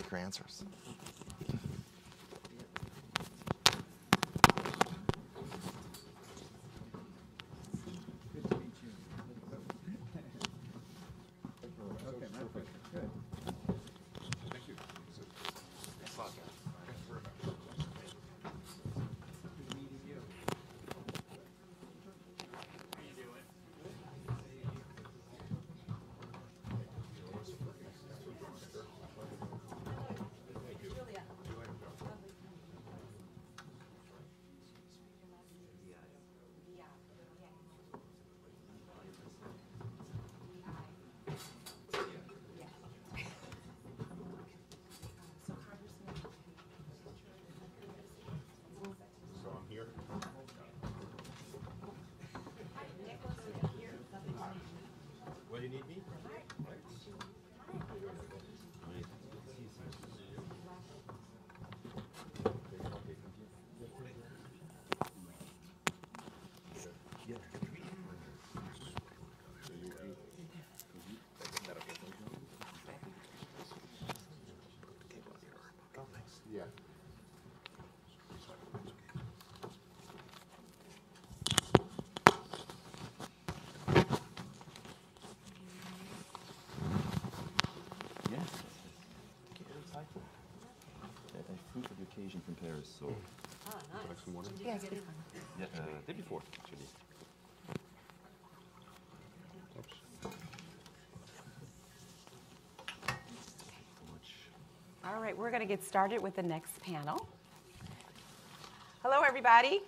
like your answers. What do you need me? Yeah. Yes. That I fruit of the occasion from Paris, so. Like some water? Yeah, uh, day before, actually. All right, we're going to get started with the next panel. Hello, everybody.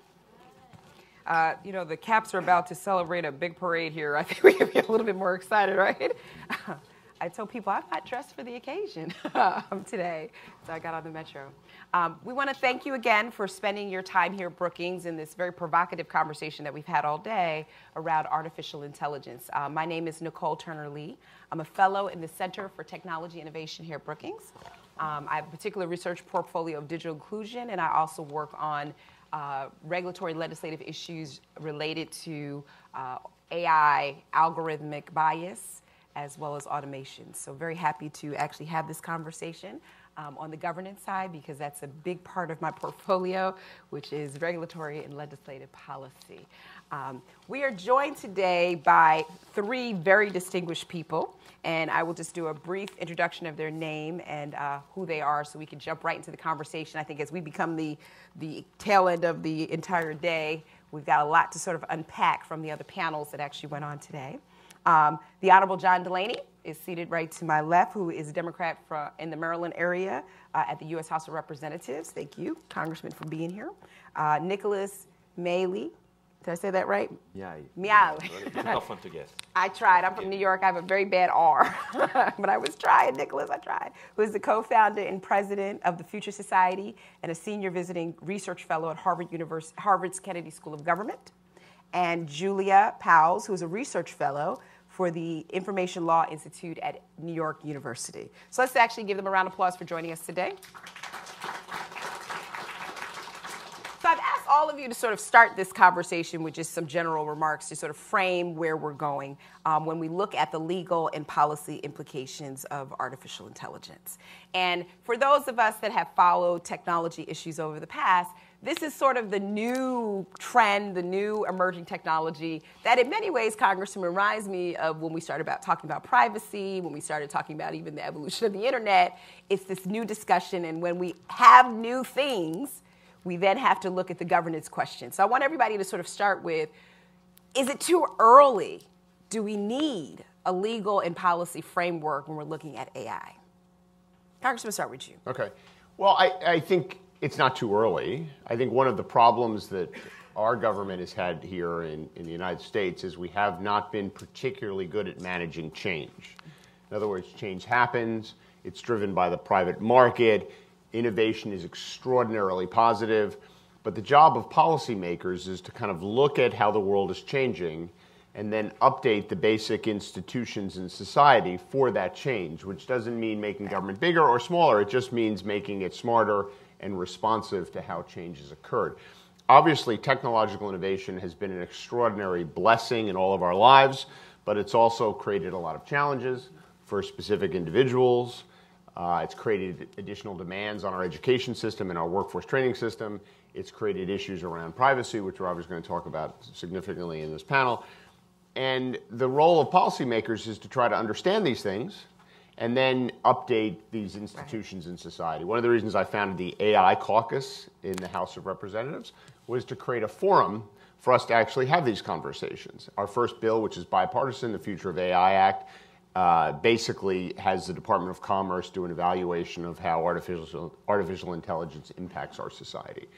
Uh, you know, the Caps are about to celebrate a big parade here. I think we can be a little bit more excited, right? I told people I'm not dressed for the occasion um, today, so I got on the metro. Um, we want to thank you again for spending your time here, Brookings, in this very provocative conversation that we've had all day around artificial intelligence. Uh, my name is Nicol Turner-Lee. I'm a fellow in the Center for Technology Innovation here at Brookings. Um, I have a particular research portfolio of digital inclusion, and I also work on uh, regulatory legislative issues related to uh, AI algorithmic bias as well as automation. So, very happy to actually have this conversation um, on the governance side because that's a big part of my portfolio, which is regulatory and legislative policy. Um, we are joined today by three very distinguished people, and I will just do a brief introduction of their name and uh, who they are so we can jump right into the conversation. I think as we become the, the tail end of the entire day, we've got a lot to sort of unpack from the other panels that actually went on today. Um, the Honorable John Delaney is seated right to my left, who is a Democrat from, in the Maryland area uh, at the U.S. House of Representatives. Thank you, Congressman, for being here. Uh, Nicolas Miailhe. Did I say that right? Yeah. Meow. It's tough one to guess. I tried. I'm from New York. I have a very bad R, but I was trying. Nicolas, I tried. Who is the co-founder and president of the Future Society and a senior visiting research fellow at Harvard University, Harvard's Kennedy School of Government, and Julia Powles, who is a research fellow for the Information Law Institute at New York University. So let's actually give them a round of applause for joining us today. All of you to sort of start this conversation with just some general remarks to sort of frame where we're going um, when we look at the legal and policy implications of artificial intelligence. And for those of us that have followed technology issues over the past, this is sort of the new trend, the new emerging technology that, in many ways, Congressman reminds me of when we started about talking about privacy, when we started talking about even the evolution of the internet. It's this new discussion, and when we have new things, we then have to look at the governance question. So I want everybody to sort of start with: Is it too early? Do we need a legal and policy framework when we're looking at AI? Congressman, start with you. Okay. Well, I, I think it's not too early. I think one of the problems that our government has had here in, in the United States is we have not been particularly good at managing change. In other words, change happens, it's driven by the private market, innovation is extraordinarily positive, but the job of policymakers is to kind of look at how the world is changing and then update the basic institutions in society for that change, which doesn't mean making government bigger or smaller, it just means making it smarter and responsive to how change has occurred. Obviously, technological innovation has been an extraordinary blessing in all of our lives, but it's also created a lot of challenges for specific individuals. Uh, it's created additional demands on our education system and our workforce training system. It's created issues around privacy, which Rob is going to talk about significantly in this panel. And the role of policymakers is to try to understand these things and then update these institutions in society. One of the reasons I founded the AI caucus in the House of Representatives was to create a forum for us to actually have these conversations. Our first bill, which is bipartisan, the Future of AI Act, uh, basically has the Department of Commerce do an evaluation of how artificial, artificial intelligence impacts our society.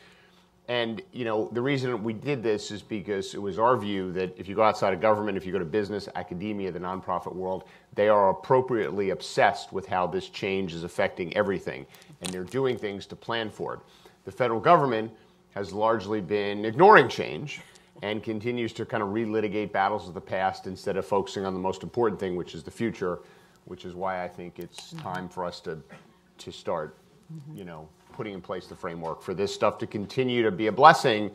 And you know the reason we did this is because it was our view that if you go outside of government, if you go to business, academia, the nonprofit world, they are appropriately obsessed with how this change is affecting everything, and they're doing things to plan for it. The federal government has largely been ignoring change and continues to kind of relitigate battles of the past instead of focusing on the most important thing, which is the future, which is why I think it's time for us to to start, you know, putting in place the framework for this stuff to continue to be a blessing,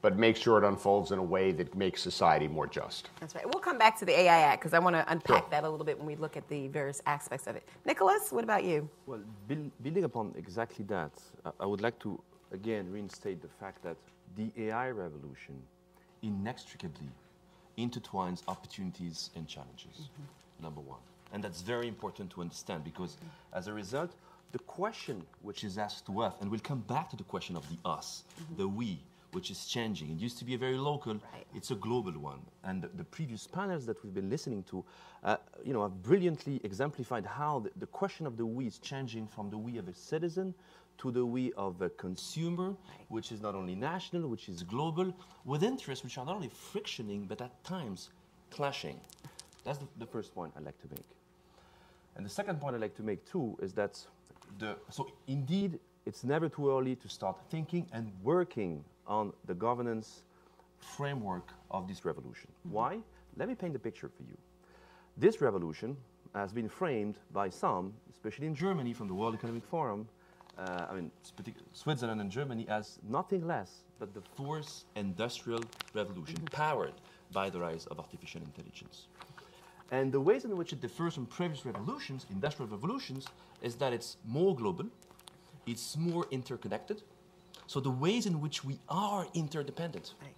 but make sure it unfolds in a way that makes society more just. That's right. We'll come back to the AI Act because I want to unpack that a little bit when we look at the various aspects of it. Nicolas, what about you? Well, build, building upon exactly that, uh, I would like to again reinstate the fact that the AI revolution inextricably intertwines opportunities and challenges, mm-hmm. number one. And that's very important to understand because mm-hmm. as a result, the question which is asked to us, and we'll come back to the question of the us, mm-hmm. the we, which is changing. It used to be a very local, right. it's a global one. And the, the, previous panels that we've been listening to, uh, you know, have brilliantly exemplified how the, the, question of the we is changing from the we of a citizen to the we of the consumer, right. which is not only national, which is global, with interests which are not only frictioning, but at times clashing. That's the, the first point I'd like to make. And the second point I'd like to make too is that the, so indeed, it's never too early to start thinking and working on the governance framework of this revolution. Mm -hmm. Why? Let me paint a picture for you. This revolution has been framed by some, especially in Germany from the World Economic Forum, uh, I mean, Switzerland and Germany, as nothing less but the fourth industrial revolution, mm -hmm. powered by the rise of artificial intelligence. And the ways in which it differs from previous revolutions, industrial revolutions, is that it's more global, it's more interconnected. So the ways in which we are interdependent right.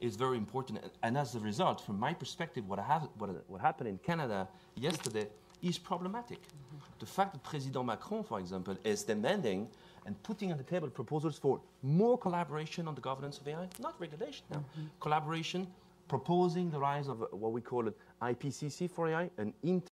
is very important. And, and, as a result, from my perspective, what, what, what happened in Canada yesterday is problematic. Mm-hmm. The fact that President Macron, for example, is demanding and putting on the table proposals for more collaboration on the governance of AI, not regulation now, mm-hmm. collaboration, proposing the rise of what we call an IPCC for AI, an inter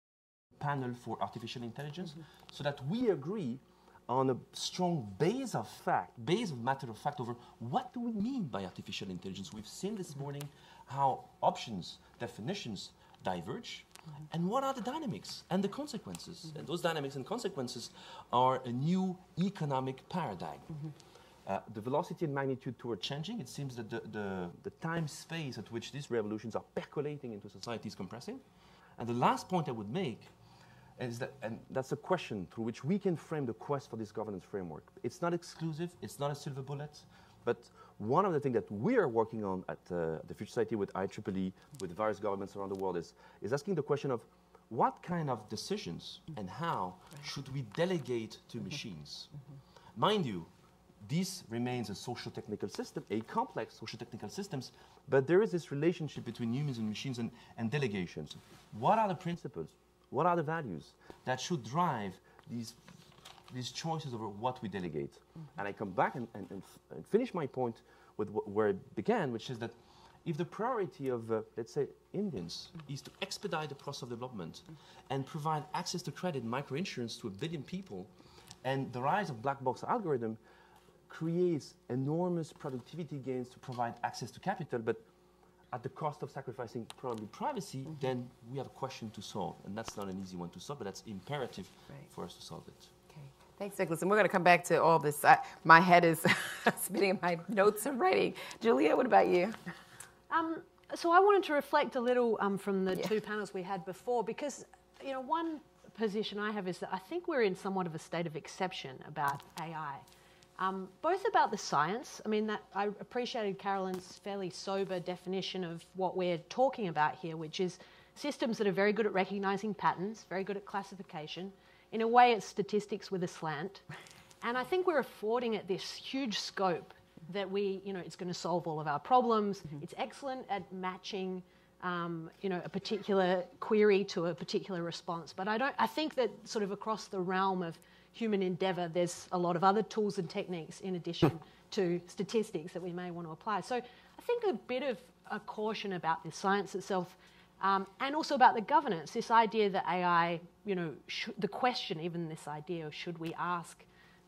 panel for artificial intelligence, mm -hmm. so that we agree on a strong base of fact, base of matter of fact over what do we mean by artificial intelligence. We've seen this morning how options, definitions diverge. And what are the dynamics and the consequences. Mm -hmm. And those dynamics and consequences are a new economic paradigm. Mm-hmm. Uh, the velocity and magnitude toward changing, it seems that the, the, the time space at which these revolutions are percolating into society is compressing. And the last point I would make is that, and that's a question through which we can frame the quest for this governance framework. It's not exclusive, it's not a silver bullet, but one of the things that we are working on at uh, the Future Society with IEEE, with various governments around the world, is, is asking the question of what kind of decisions and how should we delegate to machines? Mm-hmm. Mind you, this remains a social technical system, a complex social technical systems, but there is this relationship between humans and machines and, and delegations. What are the principles? What are the values that should drive these, these choices over what we delegate? Mm -hmm. And I come back and, and, and, finish my point with where it began, which is that if the priority of, uh, let's say, Indians mm -hmm. is to expedite the process of development mm -hmm. and provide access to credit and microinsurance to a billion people, and the rise of black box algorithm creates enormous productivity gains to provide access to capital, but at the cost of sacrificing probably privacy, mm -hmm. then we have a question to solve. And that's not an easy one to solve, but that's imperative right. for us to solve it. Thanks, Nicolas. And we're going to come back to all this. I, my head is spinning in my notes and writing. Julia, what about you? Um, so I wanted to reflect a little um, from the yeah. two panels we had before because, you know, one position I have is that I think we're in somewhat of a state of exception about AI. Um, both about the science. I mean, that I appreciated Carolyn's fairly sober definition of what we're talking about here, which is systems that are very good at recognizing patterns, very good at classification, in a way, it's statistics with a slant. And I think we're affording it this huge scope that we, you know, it's going to solve all of our problems. Mm-hmm. It's excellent at matching, um, you know, a particular query to a particular response. But I don't. I think that sort of across the realm of human endeavour, there's a lot of other tools and techniques in addition to statistics that we may want to apply. So I think a bit of a caution about the science itself. Um, and also about the governance, this idea that AI, you know, sh- the question, even this idea of should we ask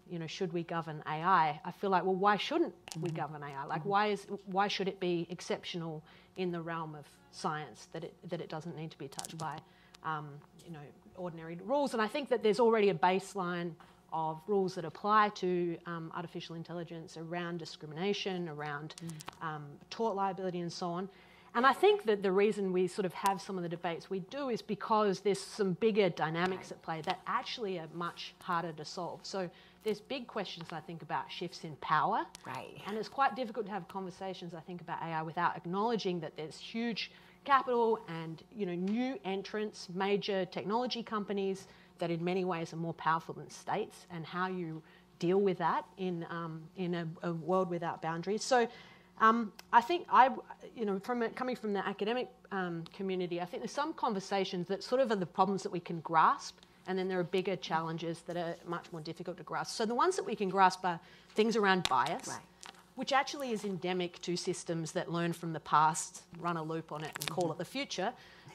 you know, should we govern AI? I feel like, well, why shouldn't we mm-hmm. govern AI? Like, mm-hmm. why is why should it be exceptional in the realm of science that it that it doesn't need to be touched by, um, you know, ordinary rules? And I think that there's already a baseline of rules that apply to um, artificial intelligence around discrimination, around mm. um, tort liability, and so on. And I think that the reason we sort of have some of the debates we do is because there's some bigger dynamics at play that actually are much harder to solve. So there's big questions I think about shifts in power. Right. And it's quite difficult to have conversations I think about AI without acknowledging that there's huge capital and you know new entrants, major technology companies that in many ways are more powerful than states, and how you deal with that in um, in a, a, world without boundaries. So. Um, I think I, you know, from a, coming from the academic um, community, I think there's some conversations that sort of are the problems that we can grasp and then there are bigger challenges that are much more difficult to grasp. So the ones that we can grasp are things around bias, right. which actually is endemic to systems that learn from the past, run a loop on it, and call it the future.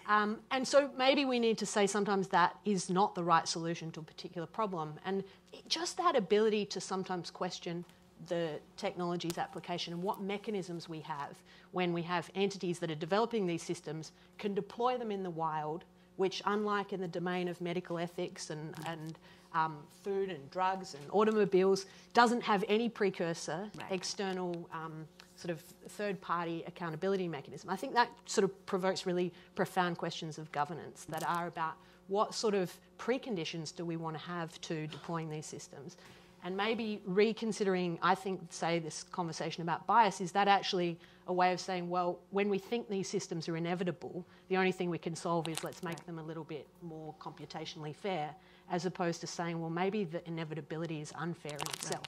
Um, and so maybe we need to say sometimes that is not the right solution to a particular problem. And just that ability to sometimes question the technology's application and what mechanisms we have when we have entities that are developing these systems can deploy them in the wild which, unlike in the domain of medical ethics and, and um, food and drugs and automobiles, doesn't have any precursor right. external um, sort of third party accountability mechanism. I think that sort of provokes really profound questions of governance that are about what sort of preconditions do we want to have to deploying these systems. And maybe reconsidering, I think, say, this conversation about bias, is that actually a way of saying, well, when we think these systems are inevitable, the only thing we can solve is let's make them a little bit more computationally fair, as opposed to saying, well, maybe the inevitability is unfair in itself.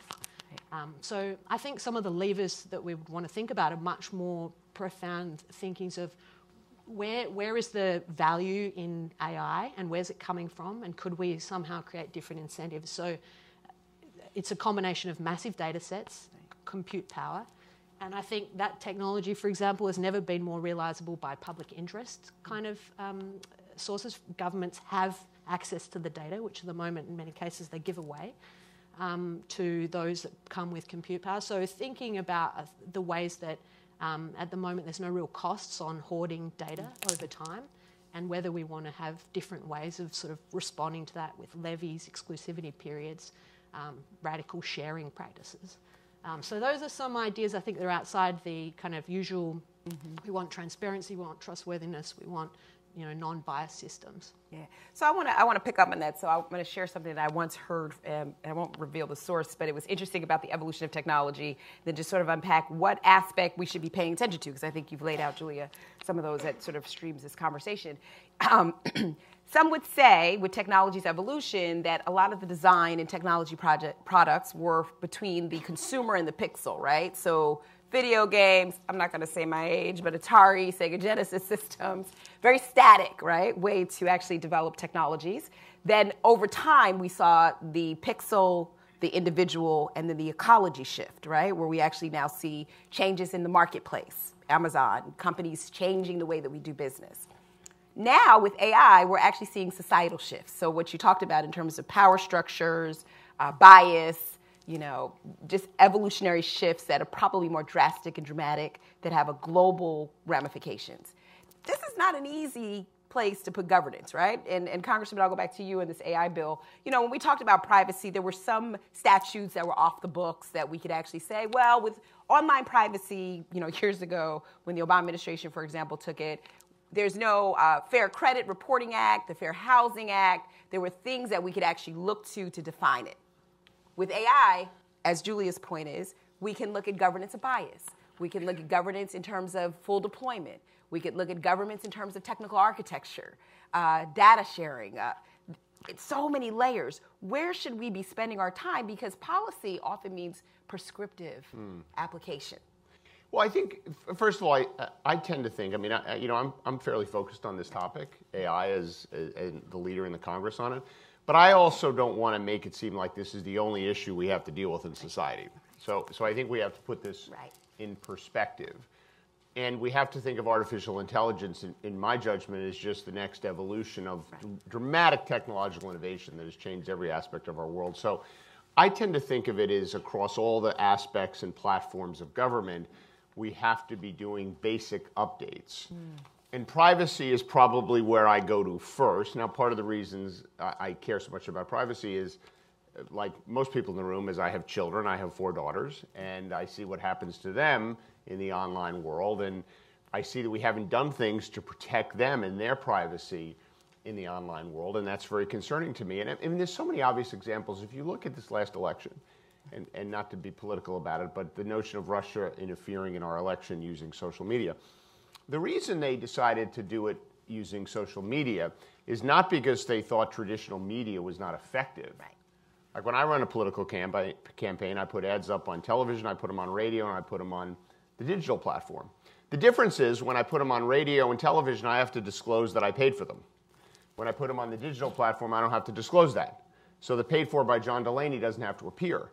Right. Um, so I think some of the levers that we would want to think about are much more profound thinkings of where, where is the value in AI and where's it coming from, and could we somehow create different incentives? So it's a combination of massive data sets, compute power, and I think that technology, for example, has never been more realizable by public interest kind of um, sources. Governments have access to the data, which at the moment, in many cases, they give away um, to those that come with compute power. So, thinking about uh, the ways that um, at the moment there's no real costs on hoarding data over time, and whether we want to have different ways of sort of responding to that with levies, exclusivity periods, um, radical sharing practices. Um, so those are some ideas I think that are outside the kind of usual. Mm-hmm. We want transparency, we want trustworthiness, we want you know non-biased systems. Yeah. So I want to I want to pick up on that. So I'm going to share something that I once heard, um, and I won't reveal the source, but it was interesting about the evolution of technology. Then just sort of unpack what aspect we should be paying attention to, because I think you've laid out, Julia, some of those that sort of streams this conversation. Um, Some would say, with technology's evolution, that a lot of the design and technology project products were between the consumer and the pixel, right? So, video games, I'm not going to say my age, but Atari, Sega Genesis systems, very static, right? Way to actually develop technologies. Then, over time, we saw the pixel, the individual, and then the ecology shift, right? Where we actually now see changes in the marketplace, Amazon, companies changing the way that we do business. Now, with AI, we're actually seeing societal shifts. So, what you talked about in terms of power structures, uh, bias, you know, just evolutionary shifts that are probably more drastic and dramatic that have a global ramifications. This is not an easy place to put governance, right? And, and Congressman, I'll go back to you in this AI bill. You know, when we talked about privacy, there were some statutes that were off the books that we could actually say, well, with online privacy, you know, years ago when the Obama administration, for example, took it, there's no uh, Fair Credit Reporting Act, the Fair Housing Act. There were things that we could actually look to to define it. With AI, as Julia's point is, we can look at governance of bias. We can look at governance in terms of full deployment. We could look at governments in terms of technical architecture, uh, data sharing. Uh, it's so many layers. Where should we be spending our time? Because policy often means prescriptive Hmm. application. Well, I think first of all, I, I tend to think. I mean, I, you know, I'm I'm fairly focused on this topic, AI as, as the leader in the Congress on it. But I also don't want to make it seem like this is the only issue we have to deal with in society. So, so I think we have to put this Right. in perspective, and we have to think of artificial intelligence. In, in my judgment, as just the next evolution of dramatic technological innovation that has changed every aspect of our world. So, I tend to think of it as across all the aspects and platforms of government we have to be doing basic updates. And privacy is probably where I go to first. Now, part of the reasons I, I care so much about privacy is, like most people in the room, is I have children. I have four daughters, and I see what happens to them in the online world, and I see that we haven't done things to protect them and their privacy in the online world, and that's very concerning to me. And there's so many obvious examples. If you look at this last election, and, and not to be political about it, but the notion of Russia interfering in our election using social media. The reason they decided to do it using social media is not because they thought traditional media was not effective. Right. Like when I run a political campaign, campaign, I put ads up on television, I put them on radio, and I put them on the digital platform. The difference is when I put them on radio and television, I have to disclose that I paid for them. When I put them on the digital platform, I don't have to disclose that. So the paid for by John Delaney doesn't have to appear.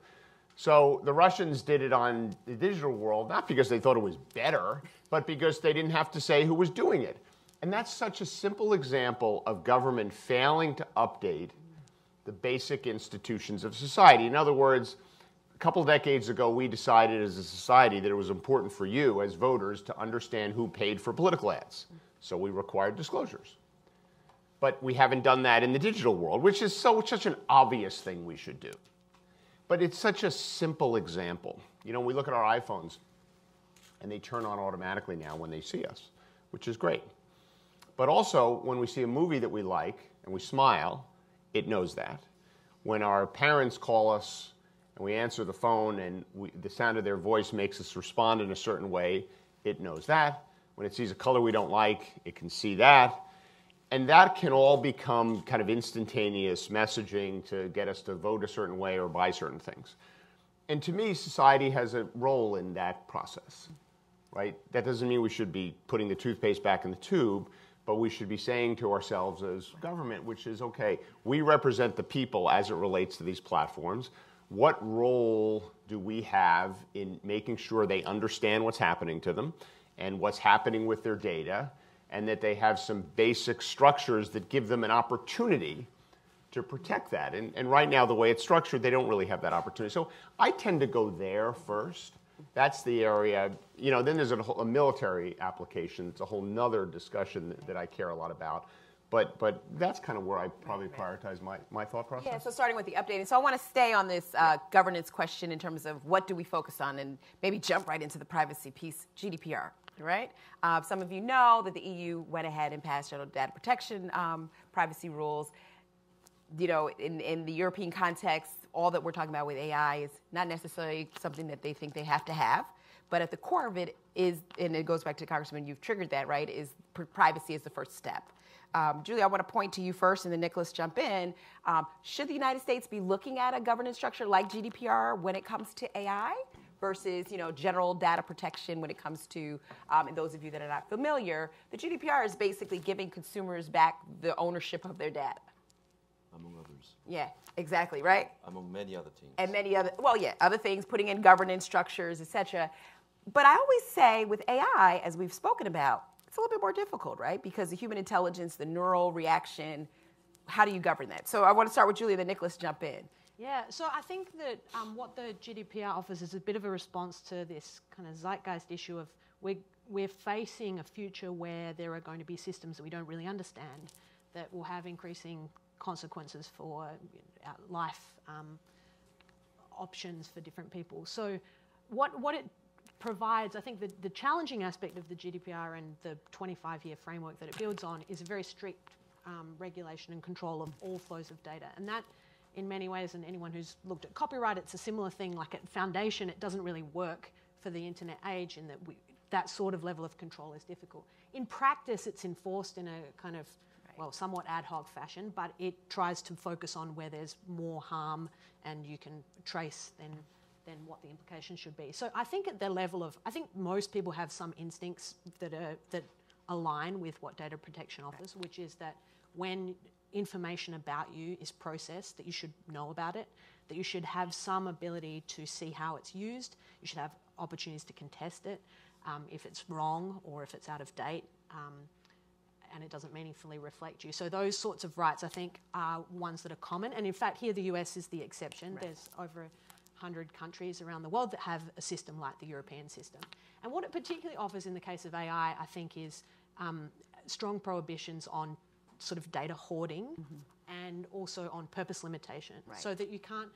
So the Russians did it on the digital world, not because they thought it was better, but because they didn't have to say who was doing it. And that's such a simple example of government failing to update the basic institutions of society. In other words, a couple decades ago, we decided as a society that it was important for you as voters to understand who paid for political ads. So we required disclosures. But we haven't done that in the digital world, which is so such an obvious thing we should do. But it's such a simple example. You know, we look at our iPhones and they turn on automatically now when they see us, which is great. But also, when we see a movie that we like and we smile, it knows that. When our parents call us and we answer the phone and we, the sound of their voice makes us respond in a certain way, it knows that. When it sees a color we don't like, it can see that. And that can all become kind of instantaneous messaging to get us to vote a certain way or buy certain things. And to me, society has a role in that process, right? That doesn't mean we should be putting the toothpaste back in the tube, but we should be saying to ourselves as government, which is okay, we represent the people as it relates to these platforms. What role do we have in making sure they understand what's happening to them and what's happening with their data, and that they have some basic structures that give them an opportunity to protect that. And, and right now, the way it's structured, they don't really have that opportunity. So I tend to go there first. That's the area, you know, then there's a, whole- a military application. It's a whole nother discussion that, that I care a lot about. But, but that's kind of where I probably prioritize my, my thought process. Yeah, so starting with the updating. So I want to stay on this uh, governance question in terms of what do we focus on and maybe jump right into the privacy piece, GDPR, right? Uh, some of you know that the EU went ahead and passed general data protection um, privacy rules. You know, in, in the European context, all that we're talking about with AI is not necessarily something that they think they have to have. But at the core of it is, and it goes back to Congressman, you've triggered that, right? Is pr- privacy is the first step. Um, Julie, I want to point to you first, and then Nicolas jump in. Um, should the United States be looking at a governance structure like GDPR when it comes to AI versus, you know, general data protection when it comes to, um, and those of you that are not familiar, the GDPR is basically giving consumers back the ownership of their data. among others, Yeah, exactly, right? among many other things. and many other well yeah other things putting in governance structures etc but i always say with ai as we've spoken about it's a little bit more difficult right because the human intelligence the neural reaction how do you govern that so i want to start with julia then nicolas jump in Yeah, so I think that um, what the GDPR offers is a bit of a response to this kind of zeitgeist issue of we're, we're facing a future where there are going to be systems that we don't really understand that will have increasing consequences for life um, options for different people. So, what, what it provides, I think the, the challenging aspect of the GDPR and the 25 year framework that it builds on is a very strict um, regulation and control of all flows of data. And that, in many ways, and anyone who's looked at copyright, it's a similar thing. Like at foundation, it doesn't really work for the internet age in that we, that sort of level of control is difficult. In practice, it's enforced in a kind of well, somewhat ad hoc fashion, but it tries to focus on where there's more harm and you can trace then then what the implication should be. So I think at the level of, I think most people have some instincts that are that align with what data protection offers, which is that when information about you is processed, that you should know about it, that you should have some ability to see how it's used, you should have opportunities to contest it um, if it's wrong or if it's out of date. Um, and it doesn't meaningfully reflect you. So those sorts of rights, I think, are ones that are common. And in fact, here the US is the exception. Right. There's over 100 countries around the world that have a system like the European system. And what it particularly offers in the case of AI, I think, is um, strong prohibitions on sort of data hoarding mm-hmm. and also on purpose limitation, right. so that you can't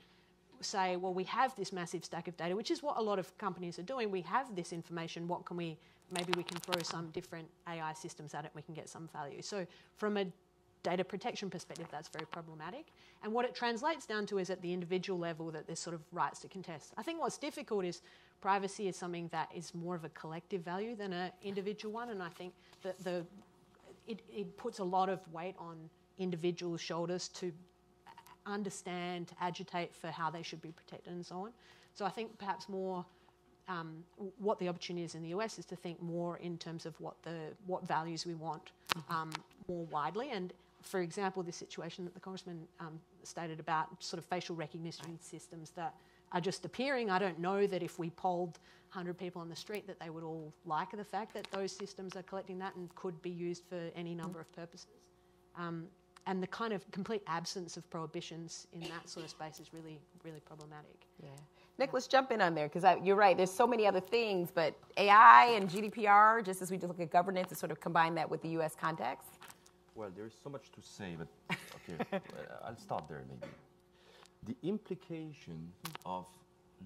say, well, we have this massive stack of data, which is what a lot of companies are doing. We have this information. What can we? Maybe we can throw some different AI systems at it. and We can get some value. So from a data protection perspective, that's very problematic. And what it translates down to is at the individual level that there's sort of rights to contest. I think what's difficult is privacy is something that is more of a collective value than an individual one. And I think that the it, it puts a lot of weight on individuals' shoulders to understand, to agitate for how they should be protected and so on. So I think perhaps more um, what the opportunity is in the US is to think more in terms of what the what values we want um, more widely. And for example, this situation that the congressman um, stated about sort of facial recognition systems that are just appearing. I don't know that if we polled 100 people on the street that they would all like the fact that those systems are collecting that and could be used for any number of purposes. Um, and the kind of complete absence of prohibitions in that sort of space is really, really problematic. Yeah. Nick, let's jump in on there because you're right. There's so many other things, but AI and GDPR, just as we just look at governance, and sort of combine that with the U.S. context. Well, there's so much to say, but okay, I'll start there maybe. The implication of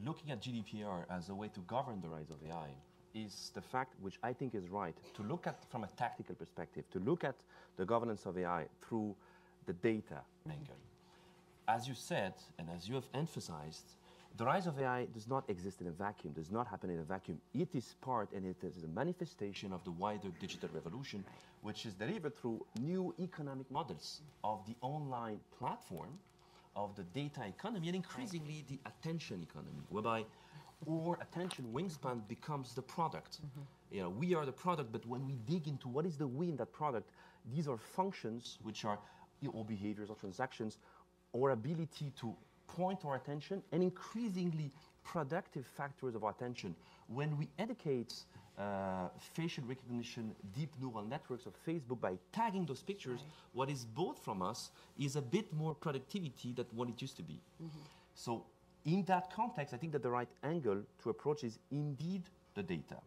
looking at GDPR as a way to govern the rise of AI is the fact, which I think is right, to look at from a tactical perspective, to look at the governance of AI through the data angle. As you said, and as you have emphasized, the rise of AI does not exist in a vacuum, does not happen in a vacuum. It is part and it is a manifestation of the wider digital revolution, which is delivered through new economic models of the online platform of the data economy and increasingly the attention economy, whereby our attention wingspan becomes the product. Mm-hmm. You know, we are the product, but when we dig into what is the we in that product, these are functions which are you know, or behaviors or transactions, or ability to point our attention and increasingly productive factors of our attention. When we educate uh, facial recognition deep neural networks of Facebook by tagging those pictures, right. what is bought from us is a bit more productivity than what it used to be. Mm-hmm. So, in that context, I think that the right angle to approach is indeed the data.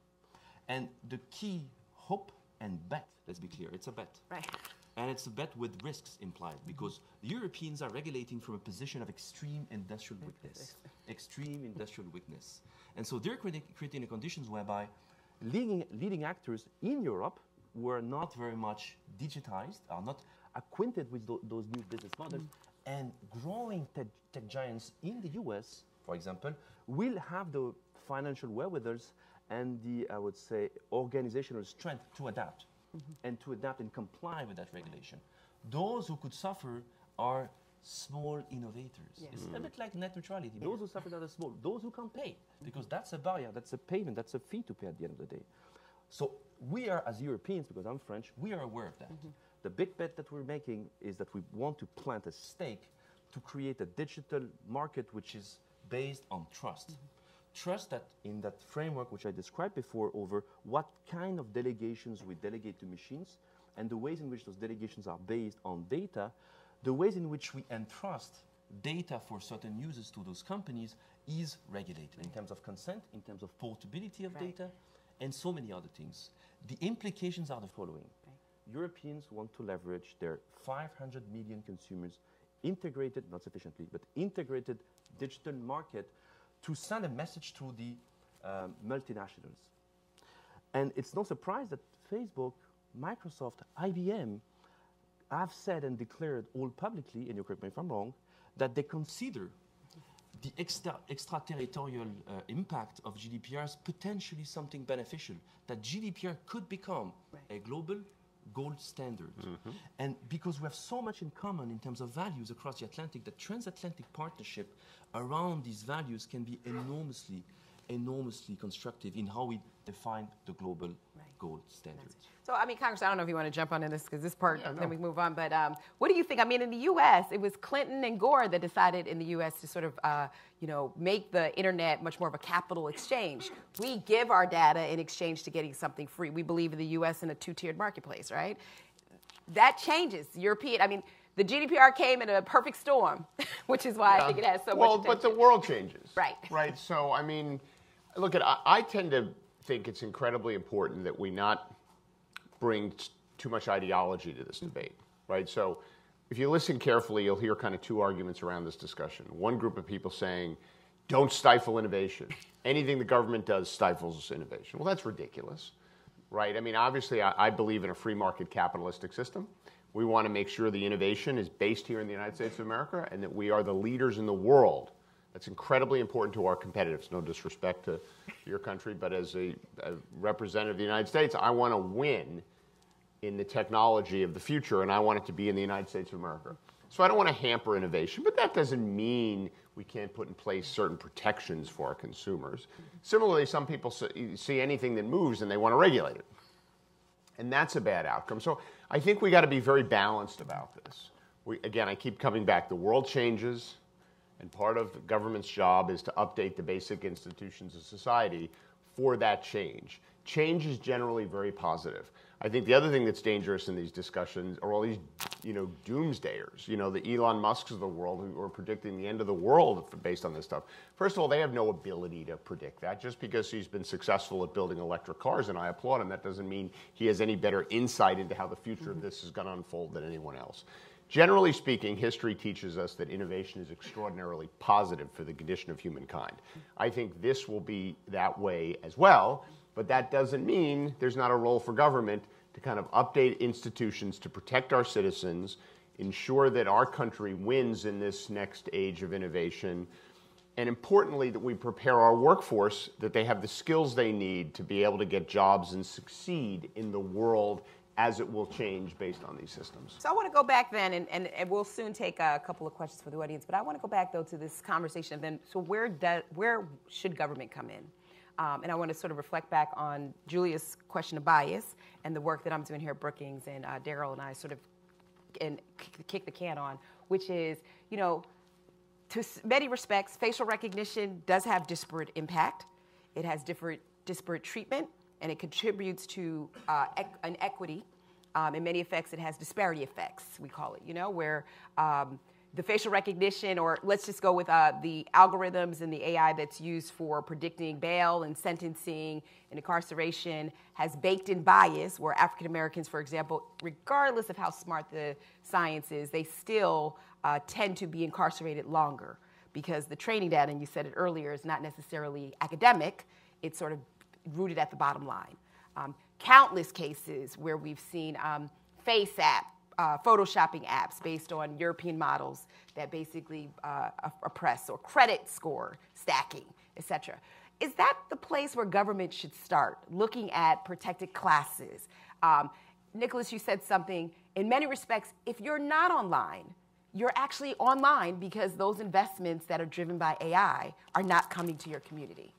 And the key hope and bet, let's be clear, it's a bet. Right. And it's a bet with risks implied because the Europeans are regulating from a position of extreme industrial weakness. extreme industrial weakness. And so they're creating, creating the conditions whereby leading, leading actors in Europe were not very much digitized, are not acquainted with th- those new business models, mm. and growing tech, tech giants in the US, for example, will have the financial wherewithal and the, I would say, organizational strength to adapt mm-hmm. and to adapt and comply with that regulation. Those who could suffer are small innovators. Yes. It's mm. a bit like net neutrality. Those who suffer that are small. Those who can pay, because that's a barrier, that's a payment, that's a fee to pay at the end of the day. So we are, as Europeans, because I'm French, we are aware of that. Mm-hmm. The big bet that we're making is that we want to plant a stake to create a digital market which is based on trust. Mm-hmm. Trust that in that framework which I described before over what kind of delegations we delegate to machines and the ways in which those delegations are based on data, the ways in which we entrust data for certain users to those companies is regulated in terms of consent, in terms of portability of right. data, and so many other things. The implications are the following. Right. Europeans want to leverage their 500 million consumers integrated, not sufficiently, but integrated digital market to send a message to the um, multinationals. And it's no surprise that Facebook, Microsoft, IBM have said and declared all publicly, and you correct me if I'm wrong, that they consider the extra, extraterritorial uh, impact of GDPR as potentially something beneficial, that GDPR could become right. a global gold standard. And because we have so much in common in terms of values across the Atlantic, the transatlantic partnership around these values can be enormously, enormously constructive in how we define the global gold standard. So, I mean, Congress, I don't know if you want to jump onto this because this part, then we move on. But um, what do you think? I mean, in the U.S., it was Clinton and Gore that decided in the U.S. to sort of, uh, you know, make the internet much more of a capital exchange. We give our data in exchange to getting something free. We believe in the U.S. in a two-tiered marketplace, right? That changes. European, I mean, the GDPR came in a perfect storm, which is why I think it has so well, much Well, but the world changes. Right. Right. So, I mean, look at I, I tend to think it's incredibly important that we not bring too much ideology to this debate. Right. So, if you listen carefully, you'll hear kind of two arguments around this discussion. One group of people saying, "Don't stifle innovation. Anything the government does stifles innovation." Well, that's ridiculous. Right. I mean, obviously, I, I believe in a free market capitalistic system. We want to make sure the innovation is based here in the United States of America and that we are the leaders in the world. That's incredibly important to our competitiveness. No disrespect to your country, but as a, a representative of the United States, I want to win in the technology of the future, and I want it to be in the United States of America. So I don't want to hamper innovation, but that doesn't mean we can't put in place certain protections for our consumers. Similarly, some people see see anything that moves and they want to regulate it and that's a bad outcome. So I think we got to be very balanced about this. We, again, I keep coming back. The world changes, and part of the government's job is to update the basic institutions of society for that change. Change is generally very positive. I think the other thing that's dangerous in these discussions are all these, you know, doomsdayers. You know, the Elon Musks of the world who are predicting the end of the world based on this stuff. First of all, they have no ability to predict that. Just because he's been successful at building electric cars, and I applaud him, that doesn't mean he has any better insight into how the future of this is going to unfold than anyone else. Generally speaking, history teaches us that innovation is extraordinarily positive for the condition of humankind. I think this will be that way as well, but that doesn't mean there's not a role for government to kind of update institutions to protect our citizens, ensure that our country wins in this next age of innovation, and importantly, that we prepare our workforce that they have the skills they need to be able to get jobs and succeed in the world as it will change based on these systems. So I want to go back then, and, and, and we'll soon take a couple of questions for the audience. But I want to go back though to this conversation. Then, so where do, where should government come in? Um, and I want to sort of reflect back on Julia's question of bias and the work that I'm doing here at Brookings, and uh, Darrell and I sort of and kick the can on, which is you know, to many respects, facial recognition does have disparate impact. It has different disparate treatment, and it contributes to uh, ec- an equity. Um, in many effects, it has disparity effects. We call it, you know, where um, the facial recognition, or let's just go with uh, the algorithms and the AI that's used for predicting bail and sentencing and incarceration, has baked in bias. Where African Americans, for example, regardless of how smart the science is, they still uh, tend to be incarcerated longer because the training data, and you said it earlier, is not necessarily academic, it's sort of rooted at the bottom line. Um, countless cases where we've seen um, FaceApp, uh, photoshopping apps based on European models that basically uh, oppress or credit score stacking, et cetera. Is that the place where government should start, looking at protected classes? Um, Nicolas, you said something. In many respects, if you're not online, you're actually online because those investments that are driven by AI are not coming to your community.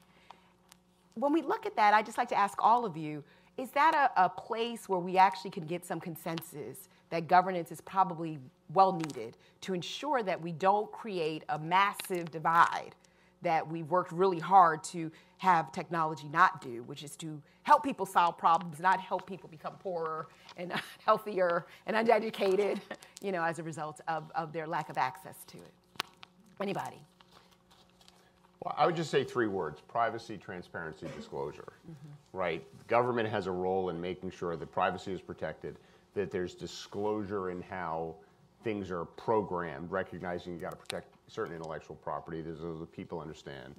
When we look at that, I'd just like to ask all of you is that a, a place where we actually can get some consensus that governance is probably well needed to ensure that we don't create a massive divide that we've worked really hard to have technology not do, which is to help people solve problems, not help people become poorer and healthier and uneducated, you know, as a result of, of their lack of access to it. Anybody? Well, I would just say three words privacy, transparency, disclosure. Right? Government has a role in making sure that privacy is protected, that there's disclosure in how things are programmed, recognizing you got to protect certain intellectual property, there's that people understand,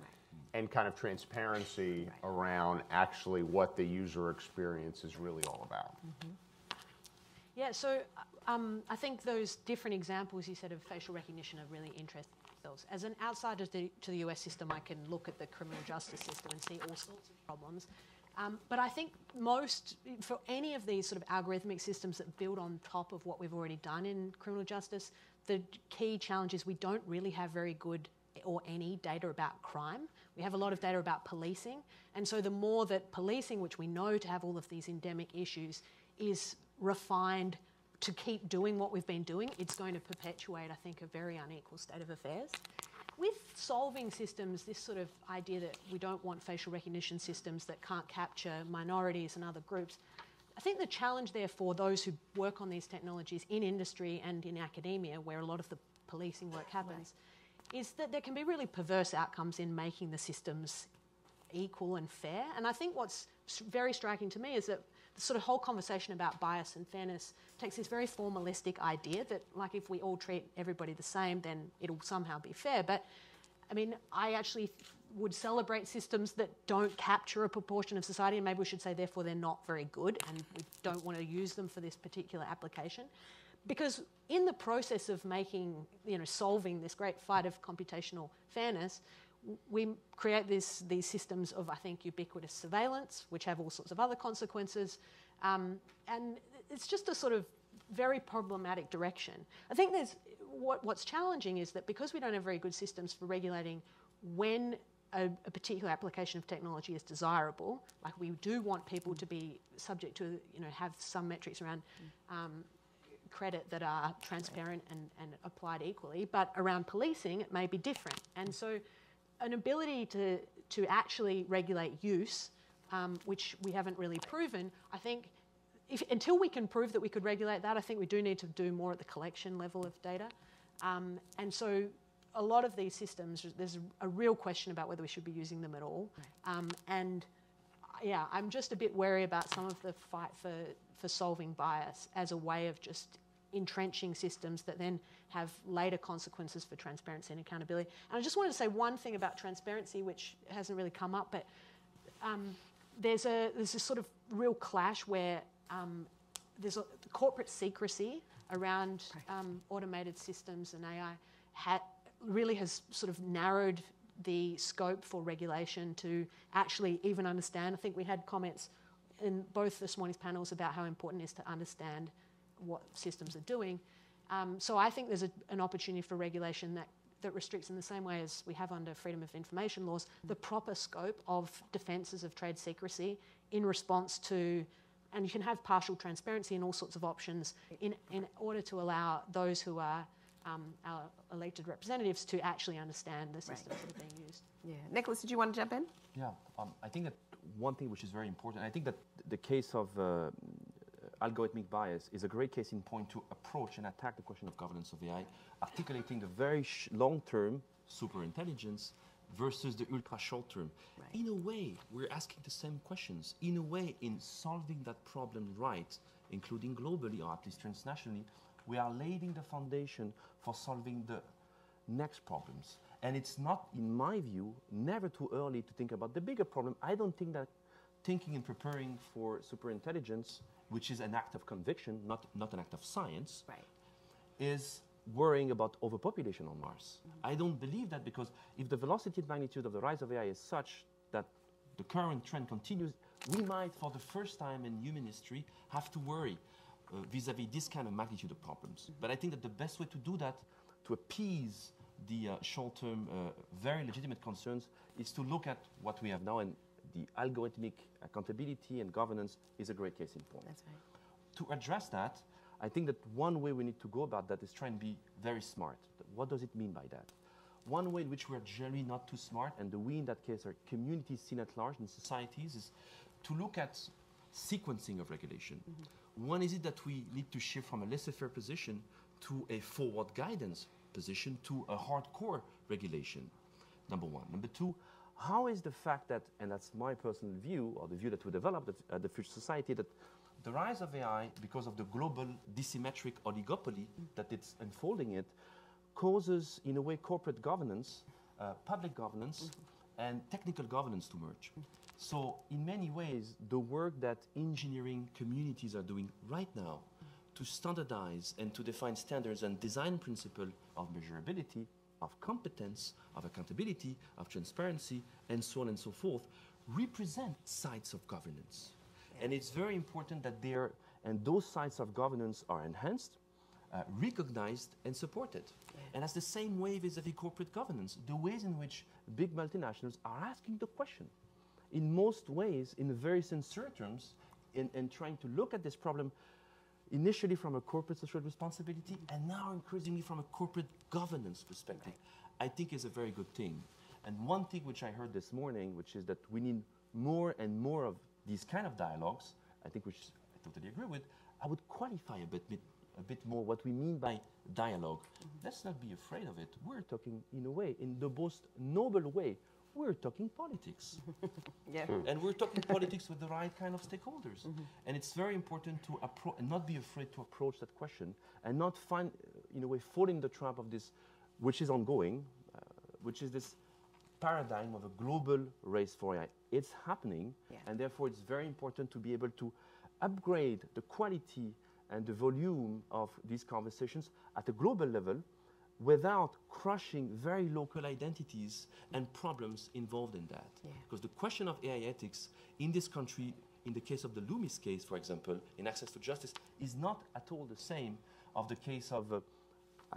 and kind of transparency around actually what the user experience is really all about. Yeah, so um, I think those different examples you said of facial recognition are really interesting. As an outsider to the, to the US system, I can look at the criminal justice system and see all sorts of problems. Um, but I think most, for any of these sort of algorithmic systems that build on top of what we've already done in criminal justice, the key challenge is we don't really have very good or any data about crime. We have a lot of data about policing. And so the more that policing, which we know to have all of these endemic issues, is refined to keep doing what we've been doing, it's going to perpetuate, I think, a very unequal state of affairs. With solving systems, this sort of idea that we don't want facial recognition systems that can't capture minorities and other groups, I think the challenge there for those who work on these technologies in industry and in academia, where a lot of the policing work happens, right. is that there can be really perverse outcomes in making the systems equal and fair. And I think what's very striking to me is that the sort of whole conversation about bias and fairness takes this very formalistic idea that, like, if we all treat everybody the same, then it'll somehow be fair. But I mean, I actually would celebrate systems that don't capture a proportion of society, and maybe we should say, therefore, they're not very good, and we don't want to use them for this particular application. Because in the process of making, you know, solving this great fight of computational fairness, we create this, these systems of, I think, ubiquitous surveillance, which have all sorts of other consequences. Um, and it's just a sort of very problematic direction. I think there's what, what's challenging is that because we don't have very good systems for regulating when a, a, particular application of technology is desirable, like we do want people to be subject to, you know, have some metrics around um, credit that are transparent and, and applied equally, but around policing it may be different. And so an ability to, to actually regulate use, um, which we haven't really proven, I think if, until we can prove that we could regulate that, I think we do need to do more at the collection level of data. Um, and so a lot of these systems, there's a real question about whether we should be using them at all. Um, and yeah, I'm just a bit wary about some of the fight for, for solving bias as a way of just entrenching systems that then have later consequences for transparency and accountability. And I just wanted to say one thing about transparency, which hasn't really come up, but um, there's a there's a sort of real clash where um, there's a corporate secrecy around um, automated systems and AI ha- really has sort of narrowed the scope for regulation to actually even understand. I think we had comments in both this morning's panels about how important it is to understand what systems are doing. Um, so I think there's a, an opportunity for regulation that, that restricts in the same way as we have under freedom of information laws the proper scope of defences of trade secrecy in response to and you can have partial transparency and all sorts of options in, in order to allow those who are um, our elected representatives to actually understand the systems right. that are being used. Yeah. Nicolas, did you want to jump in? Yeah. Um, I think that one thing which is very important, I think that the case of uh, algorithmic bias is a great case in point to approach and attack the question of governance of AI, articulating the very long-term superintelligence versus the ultra short term. Right. In a way, we're asking the same questions. In a way, in solving that problem right, including globally or at least transnationally, we are laying the foundation for solving the next problems. And it's not, in my view, never too early to think about the bigger problem. I don't think that thinking and preparing for superintelligence which is an act of conviction, not, not an act of science, right. is worrying about overpopulation on Mars. Mm-hmm. I don't believe that because if the velocity and magnitude of the rise of AI is such that the current trend continues, we might, for the first time in human history, have to worry uh, vis-a-vis this kind of magnitude of problems. Mm-hmm. But I think that the best way to do that, to appease the uh, short-term, uh, very legitimate concerns, is to look at what we have now and the algorithmic accountability and governance is a great case in point. That's right. To address that, I think that one way we need to go about that is try and be very smart. What does it mean by that? One way in which we're generally not too smart, and the we in that case are communities seen at large in societies, is to look at sequencing of regulation. Mm-hmm. One is it that we need to shift from a laissez-faire position to a forward guidance position to a hardcore regulation. Number one. Number two, how is the fact that, and that's my personal view, or the view that we developed at uh, the future society, that the rise of AI, because of the global disymmetric oligopoly that it's unfolding it, causes, in a way, corporate governance, uh, public governance, and technical governance to merge. So, in many ways, the work that engineering communities are doing right now to standardize and to define standards and design principle of measurability of competence, of accountability, of transparency, and so on and so forth, represent sites of governance. And it's very important that they're, and those sites of governance are enhanced, uh, recognized, and supported. Yeah. And that's the same way vis-a-vis corporate governance, the ways in which big multinationals are asking the question. In most ways, in very sincere terms, in, in trying to look at this problem initially from a corporate social responsibility and now increasingly from a corporate governance perspective. I think is a very good thing. And one thing which I heard this morning, which is that we need more and more of these kind of dialogues, I think which I totally agree with, I would qualify a bit, a bit more what we mean by dialog mm-hmm. Let's not be afraid of it. We're talking, in a way, in the most noble way, we're talking politics. yeah. Mm. And we're talking politics with the right kind of stakeholders. Mm-hmm. And it's very important to appro- not be afraid to approach that question and not find, in a way, fall in the trap of this, which is ongoing, uh, which is this paradigm of a global race for AI. It's happening, yeah. and therefore it's very important to be able to upgrade the quality and the volume of these conversations at a global level without crushing very local identities and problems involved in that. Yeah. Because the question of AI ethics in this country, in the case of the Loomis case, for example, in access to justice, is not at all the same of the case of uh,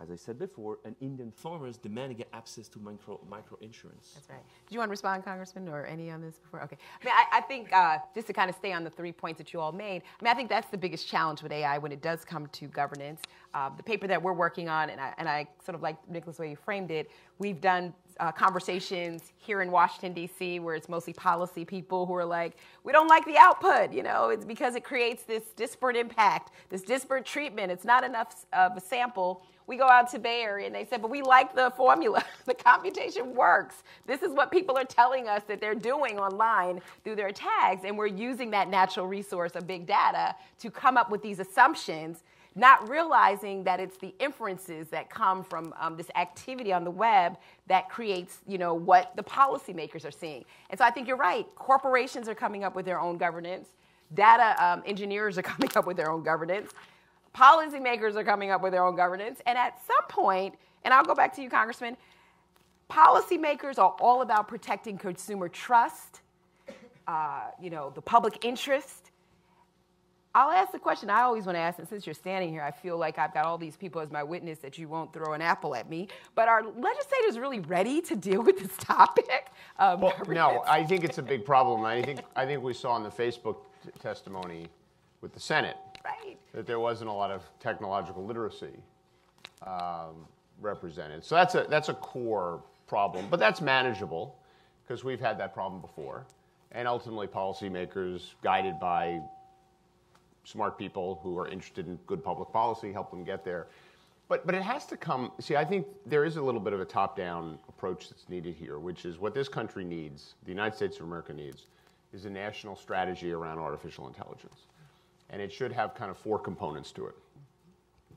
as I said before, an Indian farmers demanding access to micro, micro insurance. That's right. Do you want to respond, Congressman, or any on this before? Okay. I mean, I, I think uh, just to kind of stay on the three points that you all made, I mean, I think that's the biggest challenge with AI when it does come to governance. Uh, the paper that we're working on, and I, and I sort of like, Nicolas, way you framed it, we've done uh, conversations here in Washington, D.C., where it's mostly policy people who are like, we don't like the output, you know, it's because it creates this disparate impact, this disparate treatment. It's not enough of a sample we go out to Bay Area and they said, but we like the formula. the computation works. This is what people are telling us that they're doing online through their tags. And we're using that natural resource of big data to come up with these assumptions, not realizing that it's the inferences that come from um, this activity on the web that creates, you know, what the policymakers are seeing. And so I think you're right. Corporations are coming up with their own governance. Data um, engineers are coming up with their own governance policymakers are coming up with their own governance. And at some point, and I'll go back to you, Congressman, policymakers are all about protecting consumer trust, uh, you know, the public interest. I'll ask the question I always want to ask, and since you're standing here, I feel like I've got all these people as my witness that you won't throw an apple at me. But are legislators really ready to deal with this topic? Um, well, no, I think it's a big problem. I think I think we saw in the Facebook t- testimony with the Senate Right. That there wasn't a lot of technological literacy um, represented. So that's a, that's a core problem, but that's manageable because we've had that problem before. And ultimately, policymakers, guided by smart people who are interested in good public policy, help them get there. But, but it has to come. See, I think there is a little bit of a top down approach that's needed here, which is what this country needs, the United States of America needs, is a national strategy around artificial intelligence and it should have kind of four components to it.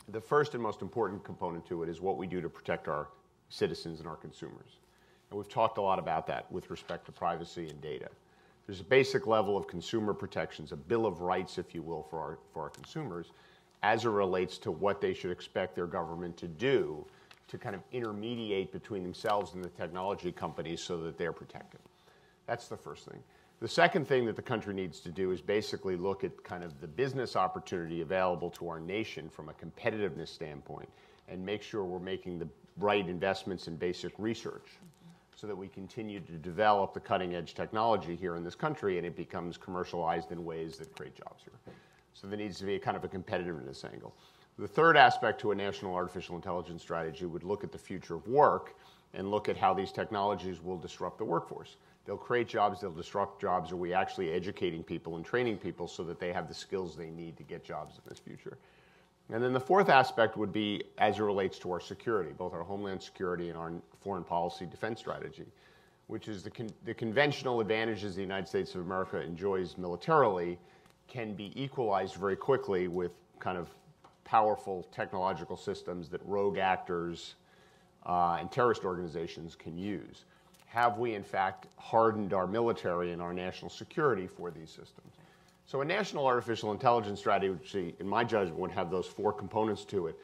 The first and most important component to it is what we do to protect our citizens and our consumers. And we've talked a lot about that with respect to privacy and data. There's a basic level of consumer protections, a bill of rights, if you will, for our, for our consumers as it relates to what they should expect their government to do to kind of intermediate between themselves and the technology companies so that they're protected. That's the first thing. The second thing that the country needs to do is basically look at kind of the business opportunity available to our nation from a competitiveness standpoint and make sure we're making the right investments in basic research so that we continue to develop the cutting edge technology here in this country and it becomes commercialized in ways that create jobs here. So there needs to be a kind of a competitiveness angle. The third aspect to a national artificial intelligence strategy would look at the future of work and look at how these technologies will disrupt the workforce. They'll create jobs, they'll disrupt jobs. Are we actually educating people and training people so that they have the skills they need to get jobs in this future? And then the fourth aspect would be as it relates to our security, both our homeland security and our foreign policy defense strategy, which is the, con- the conventional advantages the United States of America enjoys militarily can be equalized very quickly with kind of powerful technological systems that rogue actors uh, and terrorist organizations can use have we in fact hardened our military and our national security for these systems? So a national artificial intelligence strategy, in my judgment, would have those four components to it.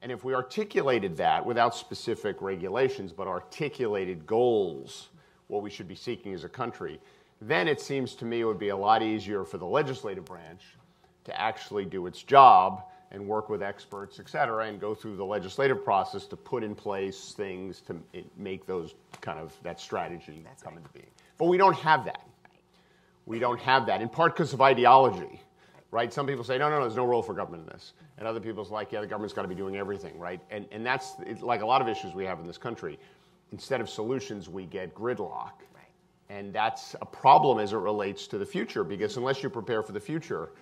And if we articulated that without specific regulations, but articulated goals, what we should be seeking as a country, then it seems to me it would be a lot easier for the legislative branch to actually do its job and work with experts, et cetera, and go through the legislative process to put in place things to make those kind of that strategy That's come right. into being. But we don't have that. We don't have that, in part because of ideology, right? Some people say, no, no, no, there's no role for government in this. And other people's like, yeah, the government's got to be doing everything, right? And, and that's like a lot of issues we have in this country. Instead of solutions, we get gridlock. Right. And that's a problem as it relates to the future, because unless you prepare for the future,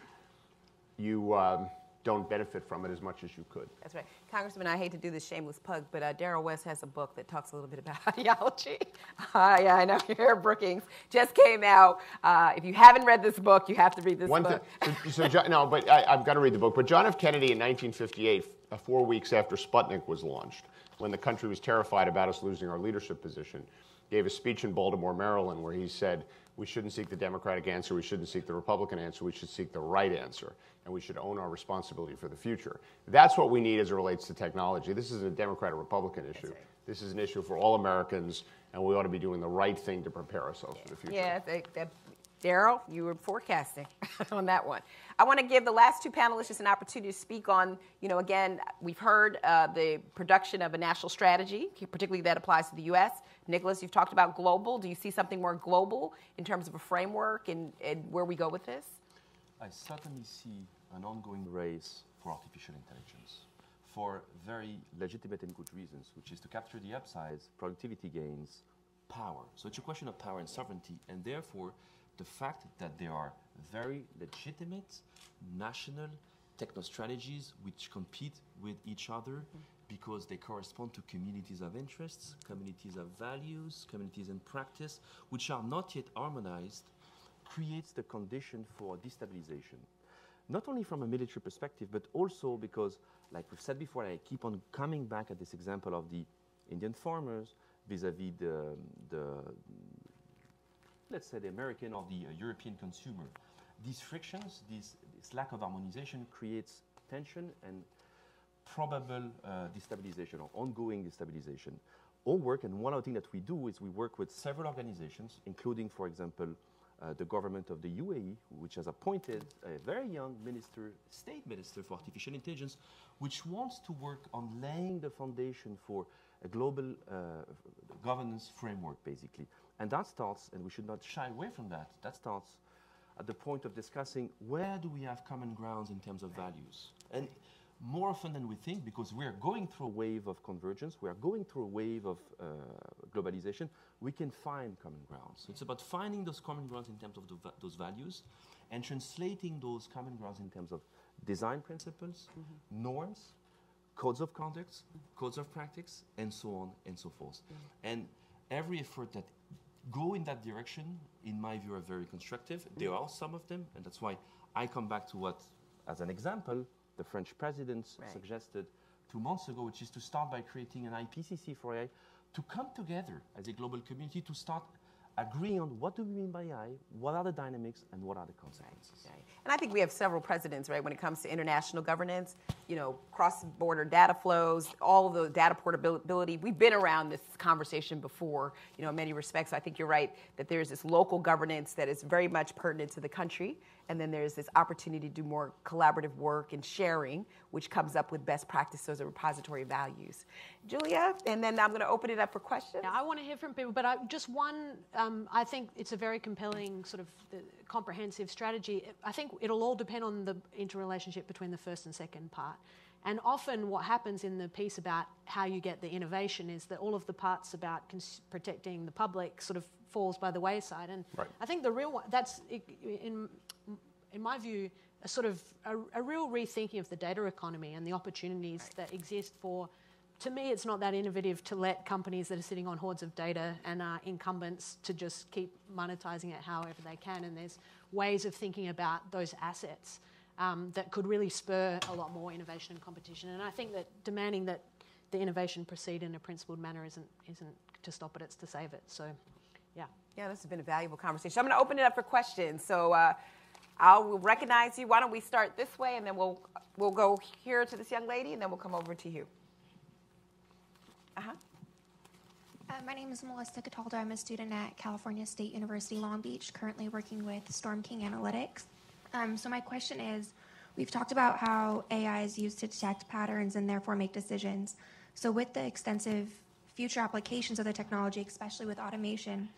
you um, don't benefit from it as much as you could. That's right. Congressman, I hate to do this shameless plug, but uh, Darrell West has a book that talks a little bit about ideology. Uh, yeah, I know. Here, Brookings just came out. Uh, if you haven't read this book, you have to read this One book. thing, so, so John, no, but I, I've got to read the book. But John F. Kennedy in 1958, uh, four weeks after Sputnik was launched, when the country was terrified about us losing our leadership position, gave a speech in Baltimore, Maryland, where he said, we shouldn't seek the Democratic answer, we shouldn't seek the Republican answer, we should seek the right answer, and we should own our responsibility for the future. That's what we need as it relates to technology. This isn't a Democrat or Republican issue. right. This is an issue for all Americans, and we ought to be doing the right thing to prepare ourselves for the future. Yeah, Darrell, you were forecasting on that one. I want to give the last two panelists just an opportunity to speak on, you know, again, we've heard uh, the production of a national strategy, particularly that applies to the U.S. Nicolas, you've talked about global. Do you see something more global in terms of a framework and, and where we go with this? I certainly see an ongoing race for artificial intelligence for very legitimate and good reasons, which is to capture the upsides, productivity gains, power. So it's a question of power and sovereignty, and therefore the fact that there are very legitimate national techno strategies which compete with each other because they correspond to communities of interests, communities of values, communities in practice, which are not yet harmonized, creates the condition for destabilization. Not only from a military perspective, but also because, like we've said before, I keep on coming back at this example of the Indian farmers vis-à-vis the, the let's say the American or the uh, European consumer. These frictions, this lack of harmonization creates tension and probable uh, destabilization or ongoing destabilization. All work, and one other thing that we do is we work with several organizations, including, for example, uh, the government of the UAE, which has appointed a very young minister, state minister for artificial intelligence, which wants to work on laying the foundation for a global uh, governance framework, basically. And that starts, and we should not shy away from that, that starts at the point of discussing where do we have common grounds in terms of values. And more often than we think, because we are going through a wave of convergence, we are going through a wave of uh, globalization, we can find common grounds. So it's about finding those common grounds in terms of the those values and translating those common grounds in terms of design principles, mm-hmm. norms, codes of conduct, codes of practice, and so on and so forth. Mm-hmm. And every effort that go in that direction, in my view, are very constructive. There mm-hmm. are some of them, and that's why I come back to what, as an example, the French president Right. suggested two months ago, which is to start by creating an IPCC for AI to come together as a global community to start agreeing on what do we mean by AI, what are the dynamics, and what are the consequences. Right. And I think we have several precedents, right, when it comes to international governance, you know, cross-border data flows, all of the data portability. We've been around this conversation before, you know, in many respects. I think you're right that there's this local governance that is very much pertinent to the country, and then there's this opportunity to do more collaborative work and sharing, which comes up with best practices as a repository values. Julia, and then I'm going to open it up for questions. Yeah, I want to hear from people, but I, just one. Um, I think it's a very compelling sort of uh, comprehensive strategy. I think it'll all depend on the interrelationship between the first and second part. And often, what happens in the piece about how you get the innovation is that all of the parts about cons- protecting the public sort of falls by the wayside. And Right. I think the real one that's in in my view a sort of a, a real rethinking of the data economy and the opportunities that exist for to me, it's not that innovative to let companies that are sitting on hordes of data and are incumbents to just keep monetizing it however they can. And there's ways of thinking about those assets um, that could really spur a lot more innovation and competition. And I think that demanding that the innovation proceed in a principled manner isn't isn't to stop it; it's to save it. So, yeah. Yeah, this has been a valuable conversation. I'm going to open it up for questions. So uh, I will recognize you. Why don't we start this way, and then we'll we'll go here to this young lady, and then we'll come over to you. Uh huh. Uh, my name is Melissa Cataldo. I'm a student at California State University Long Beach, currently working with Storm King Analytics. Um, so, my question is we've talked about how AI is used to detect patterns and therefore make decisions. So, with the extensive future applications of the technology, especially with automation,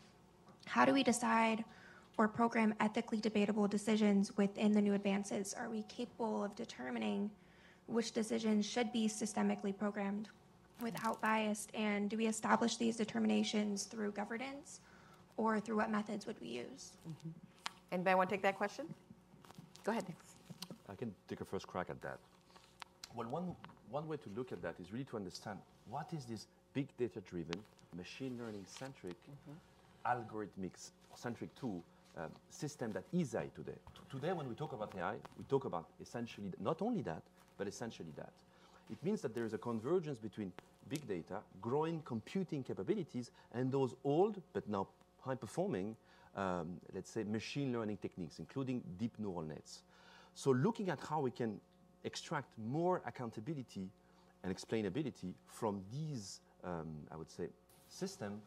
how do we decide or program ethically debatable decisions within the new advances? Are we capable of determining which decisions should be systemically programmed? without bias? And do we establish these determinations through governance or through what methods would we use? Mm-hmm. Anybody want to take that question? Go ahead, I can take a first crack at that. Well, one, one way to look at that is really to understand what is this big data driven, machine learning centric, mm-hmm. algorithmic centric tool um, system that is AI today. Today, when we talk about AI, we talk about essentially not only that, but essentially that. It means that there is a convergence between big data, growing computing capabilities, and those old but now high performing, um, let's say, machine learning techniques, including deep neural nets. So, looking at how we can extract more accountability and explainability from these, um, I would say, system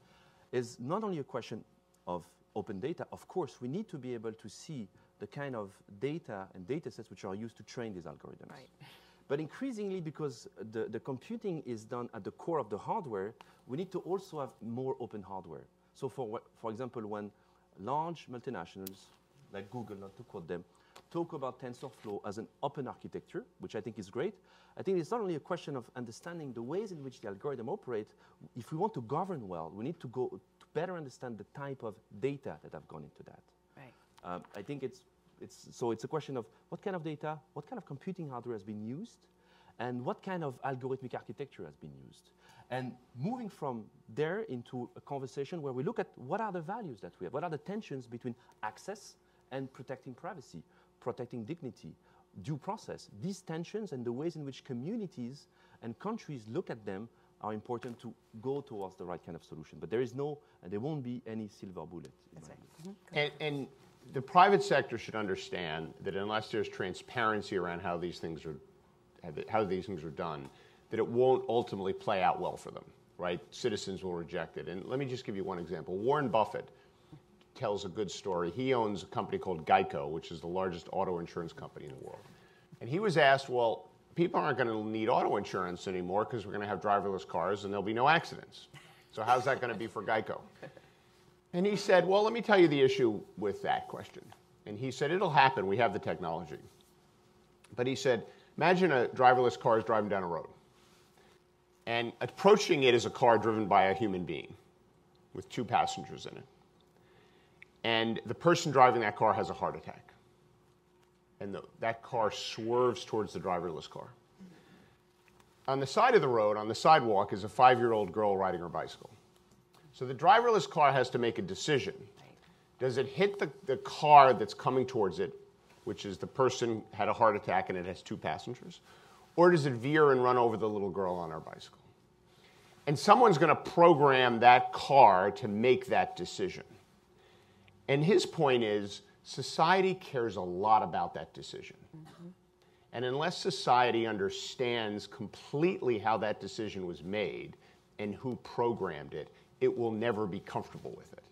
is not only a question of open data. Of course, we need to be able to see the kind of data and data sets which are used to train these algorithms. Right. But increasingly, because the, the computing is done at the core of the hardware, we need to also have more open hardware. So for, for example, when large multinationals, like Google, not to quote them, talk about TensorFlow as an open architecture, which I think is great. I think it's not only a question of understanding the ways in which the algorithm operates. If we want to govern well, we need to go to better understand the type of data that have gone into that. Right. Um, I think it's it's, so it's a question of what kind of data, what kind of computing hardware has been used, and what kind of algorithmic architecture has been used. And moving from there into a conversation where we look at what are the values that we have, what are the tensions between access and protecting privacy, protecting dignity, due process. These tensions and the ways in which communities and countries look at them are important to go towards the right kind of solution. But there is no, and there won't be any silver bullet. That's right. Mm-hmm. And, and the private sector should understand that unless there's transparency around how these things are how these things are done, that it won't ultimately play out well for them, right? Citizens will reject it. And let me just give you one example. Warren Buffett tells a good story. He owns a company called Geico, which is the largest auto insurance company in the world. And he was asked, well, people aren't going to need auto insurance anymore because we're going to have driverless cars and there'll be no accidents. So how's that going to be for Geico? And he said, Well, let me tell you the issue with that question. And he said, It'll happen. We have the technology. But he said, Imagine a driverless car is driving down a road. And approaching it is a car driven by a human being with two passengers in it. And the person driving that car has a heart attack. And the, that car swerves towards the driverless car. On the side of the road, on the sidewalk, is a five year old girl riding her bicycle. So the driverless car has to make a decision. Does it hit the, the car that's coming towards it, which is the person had a heart attack and it has two passengers? Or does it veer and run over the little girl on her bicycle? And someone's going to program that car to make that decision. And his point is society cares a lot about that decision. Mm-hmm. And unless society understands completely how that decision was made and who programmed it, it will never be comfortable with it.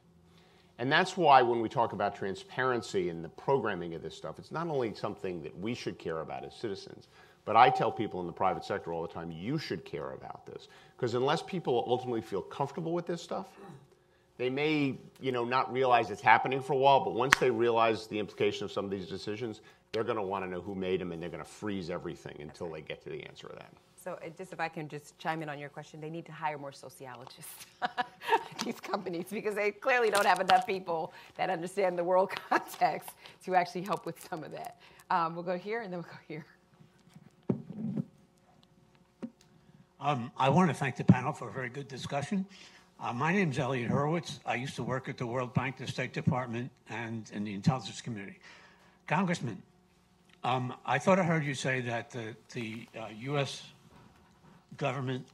And that's why when we talk about transparency and the programming of this stuff, it's not only something that we should care about as citizens, but I tell people in the private sector all the time, you should care about this. Because unless people ultimately feel comfortable with this stuff, they may you know, not realize it's happening for a while, but once they realize the implication of some of these decisions, they're going to want to know who made them and they're going to freeze everything until they get to the answer of that. So just if I can just chime in on your question, they need to hire more sociologists, these companies, because they clearly don't have enough people that understand the world context to actually help with some of that. Um, we'll go here and then we'll go here. Um, I want to thank the panel for a very good discussion. Uh, my name is Elliot Hurwitz. I used to work at the World Bank, the State Department, and in the intelligence community. Congressman, um, I thought I heard you say that the, the uh, U.S government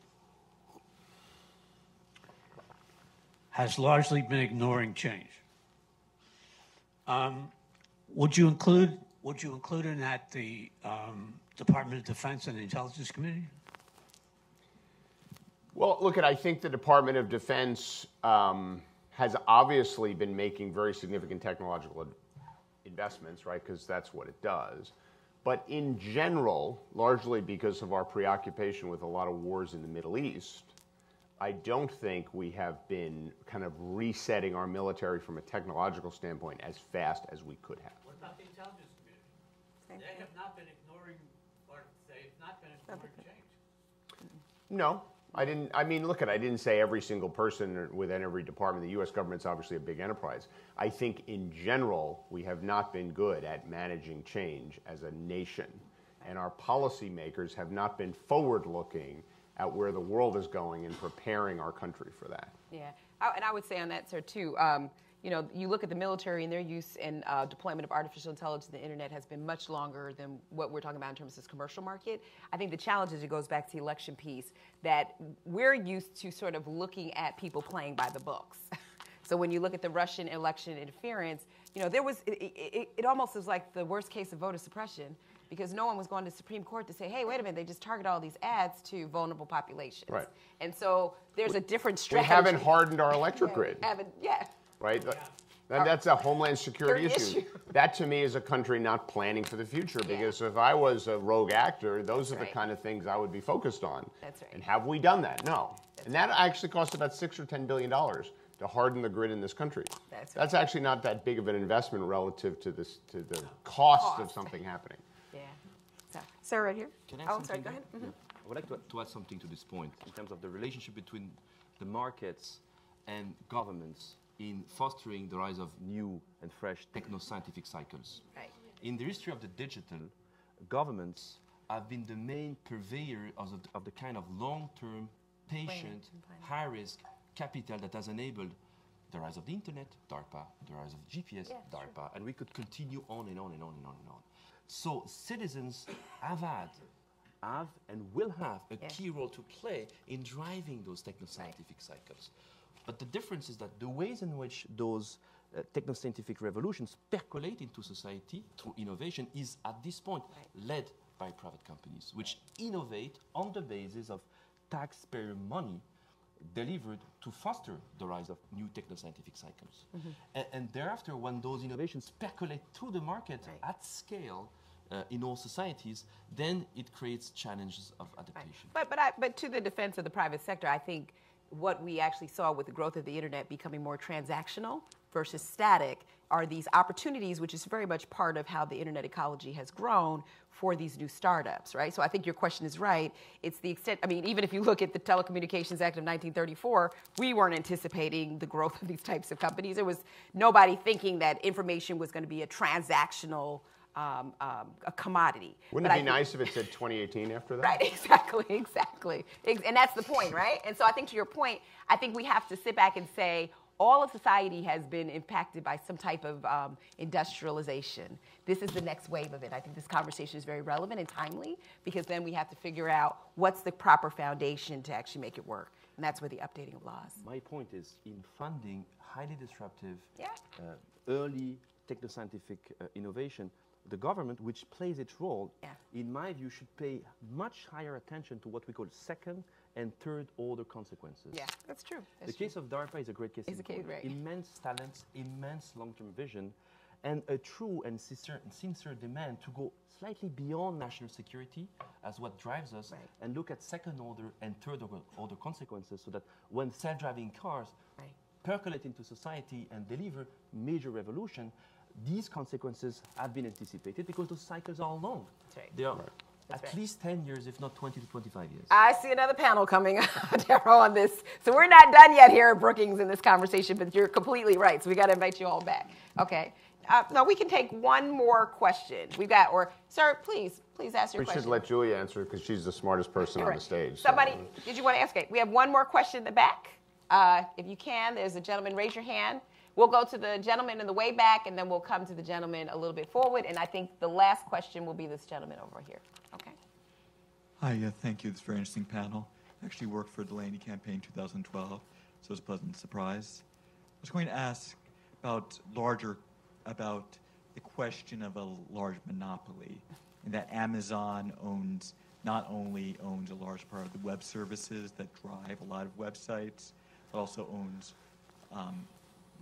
has largely been ignoring change. Um, would you include would you include in that the um, Department of Defense and the intelligence community? Well, look, at I think the Department of Defense um, has obviously been making very significant technological investments, right? Because that's what it does. But in general, largely because of our preoccupation with a lot of wars in the Middle East, I don't think we have been kind of resetting our military from a technological standpoint as fast as we could have. What about the intelligence community? They have not been ignoring, or they've not been ignoring change. No, I didn't. I mean, look at. I didn't say every single person within every department. The U.S. government's obviously a big enterprise. I think in general we have not been good at managing change as a nation, and our policymakers have not been forward-looking at where the world is going and preparing our country for that. Yeah, I, and I would say on that, sir, too. Um, you know, you look at the military and their use and uh, deployment of artificial intelligence in the internet has been much longer than what we're talking about in terms of this commercial market. I think the challenge is it goes back to the election piece that we're used to sort of looking at people playing by the books. so when you look at the Russian election interference, you know, there was, it, it, it almost was like the worst case of voter suppression because no one was going to Supreme Court to say, hey, wait a minute, they just target all these ads to vulnerable populations. Right. And so there's we, a different strategy. We haven't hardened our electric yeah, grid. Haven't, yeah right? Yeah. And that's a homeland security issue. issue. that to me is a country not planning for the future because yeah. if I was a rogue actor, those that's are the kind of things I would be focused on. That's right. And have we done that? No. That's and that right. actually cost about six or ten billion dollars to harden the grid in this country. That's, right. that's actually not that big of an investment relative to this to the cost, cost. of something happening. Yeah. So, sir, right here. Can I oh, sorry. Go ahead. Mm-hmm. I would like to, to add something to this point in terms of the relationship between the markets and governments in fostering the rise of new and fresh techno-scientific cycles. Right. In the history of the digital, governments have been the main purveyor of the, of the kind of long-term, patient, high-risk capital that has enabled the rise of the internet, DARPA, the rise of GPS, yeah, DARPA, and we could continue on and on and on and on and on. So citizens have had, have and will have a yeah. key role to play in driving those techno-scientific right. cycles. But the difference is that the ways in which those uh, techno-scientific revolutions percolate into society through innovation is at this point right. led by private companies, which innovate on the basis of taxpayer money delivered to foster the rise of new techno-scientific cycles. Mm-hmm. And, and, thereafter, when those innovations percolate through the market right. at scale, uh, in all societies, then it creates challenges of adaptation. Right. But, but, I, but to the defense of the private sector, I think what we actually saw with the growth of the internet becoming more transactional versus static are these opportunities, which is very much part of how the internet ecology has grown for these new startups, right? So I think your question is right. It's the extent, I mean, even if you look at the Telecommunications Act of 1934, we weren't anticipating the growth of these types of companies. There was nobody thinking that information was going to be a transactional um, um, a commodity. Wouldn't but it be I nice if it said 2018 after that? Right, exactly, exactly. And that's the point, right? And so I think to your point, I think we have to sit back and say, all of society has been impacted by some type of um, industrialization. This is the next wave of it. I think this conversation is very relevant and timely because then we have to figure out what's the proper foundation to actually make it work. And that's where the updating of laws. My point is in funding highly disruptive, yeah. uh, early technoscientific uh, innovation, the government, which plays its role, yeah. in my view, should pay much higher attention to what we call second and third order consequences. Yeah, that's true. That's the true. case of DARPA is a great case. Is a case, right. Immense talents, immense long-term vision, and a true and sincere, sincere demand to go slightly beyond national security as what drives us right. and look at second order and third order consequences so that when self-driving cars right. percolate into society and deliver major revolution, these consequences have been anticipated because those cycles are long. Right. They are right. at right. least 10 years, if not 20 to 25 years. I see another panel coming, Darrell, on this. So we're not done yet here at Brookings in this conversation, but you're completely right. So we got to invite you all back. Okay. Uh, no, we can take one more question. We've got, or, sir, please, please ask your we question. We should let Julia answer because she's the smartest person on the stage. Somebody, so. did you want to ask it? We have one more question in the back. Uh, if you can, there's a gentleman, raise your hand. We'll go to the gentleman in the way back, and then we'll come to the gentleman a little bit forward. And I think the last question will be this gentleman over here. Okay. Hi, yeah, thank you. This very interesting panel. I actually worked for Delaney campaign 2012, so it's a pleasant surprise. I was going to ask about larger, about the question of a large monopoly, and that Amazon owns not only owns a large part of the web services that drive a lot of websites, but also owns, um,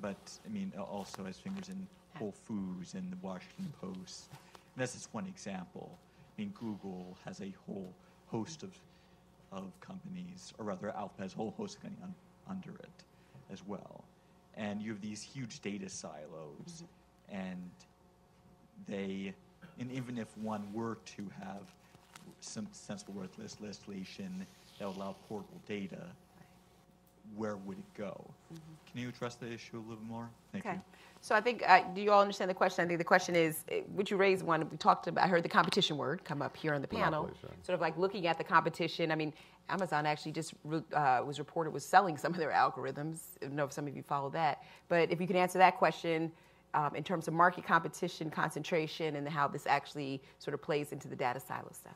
but I mean, also has fingers in Whole Foods and the Washington Post. And that's just one example. I mean, Google has a whole host of, of companies, or rather, Alphabet has a whole host of companies un, under it as well. And you have these huge data silos, mm-hmm. and they, and even if one were to have some sensible worthless legislation that would allow portable data, where would it go? Mm-hmm. Can you address the issue a little bit more? Thank okay. You. So I think, uh, do you all understand the question? I think the question is, eh, would you raise one? We talked about, I heard the competition word come up here on the panel. Sort of like looking at the competition. I mean, Amazon actually just uh, was reported was selling some of their algorithms. I don't know if some of you follow that. But if you can answer that question um, in terms of market competition, concentration, and how this actually sort of plays into the data silo stuff.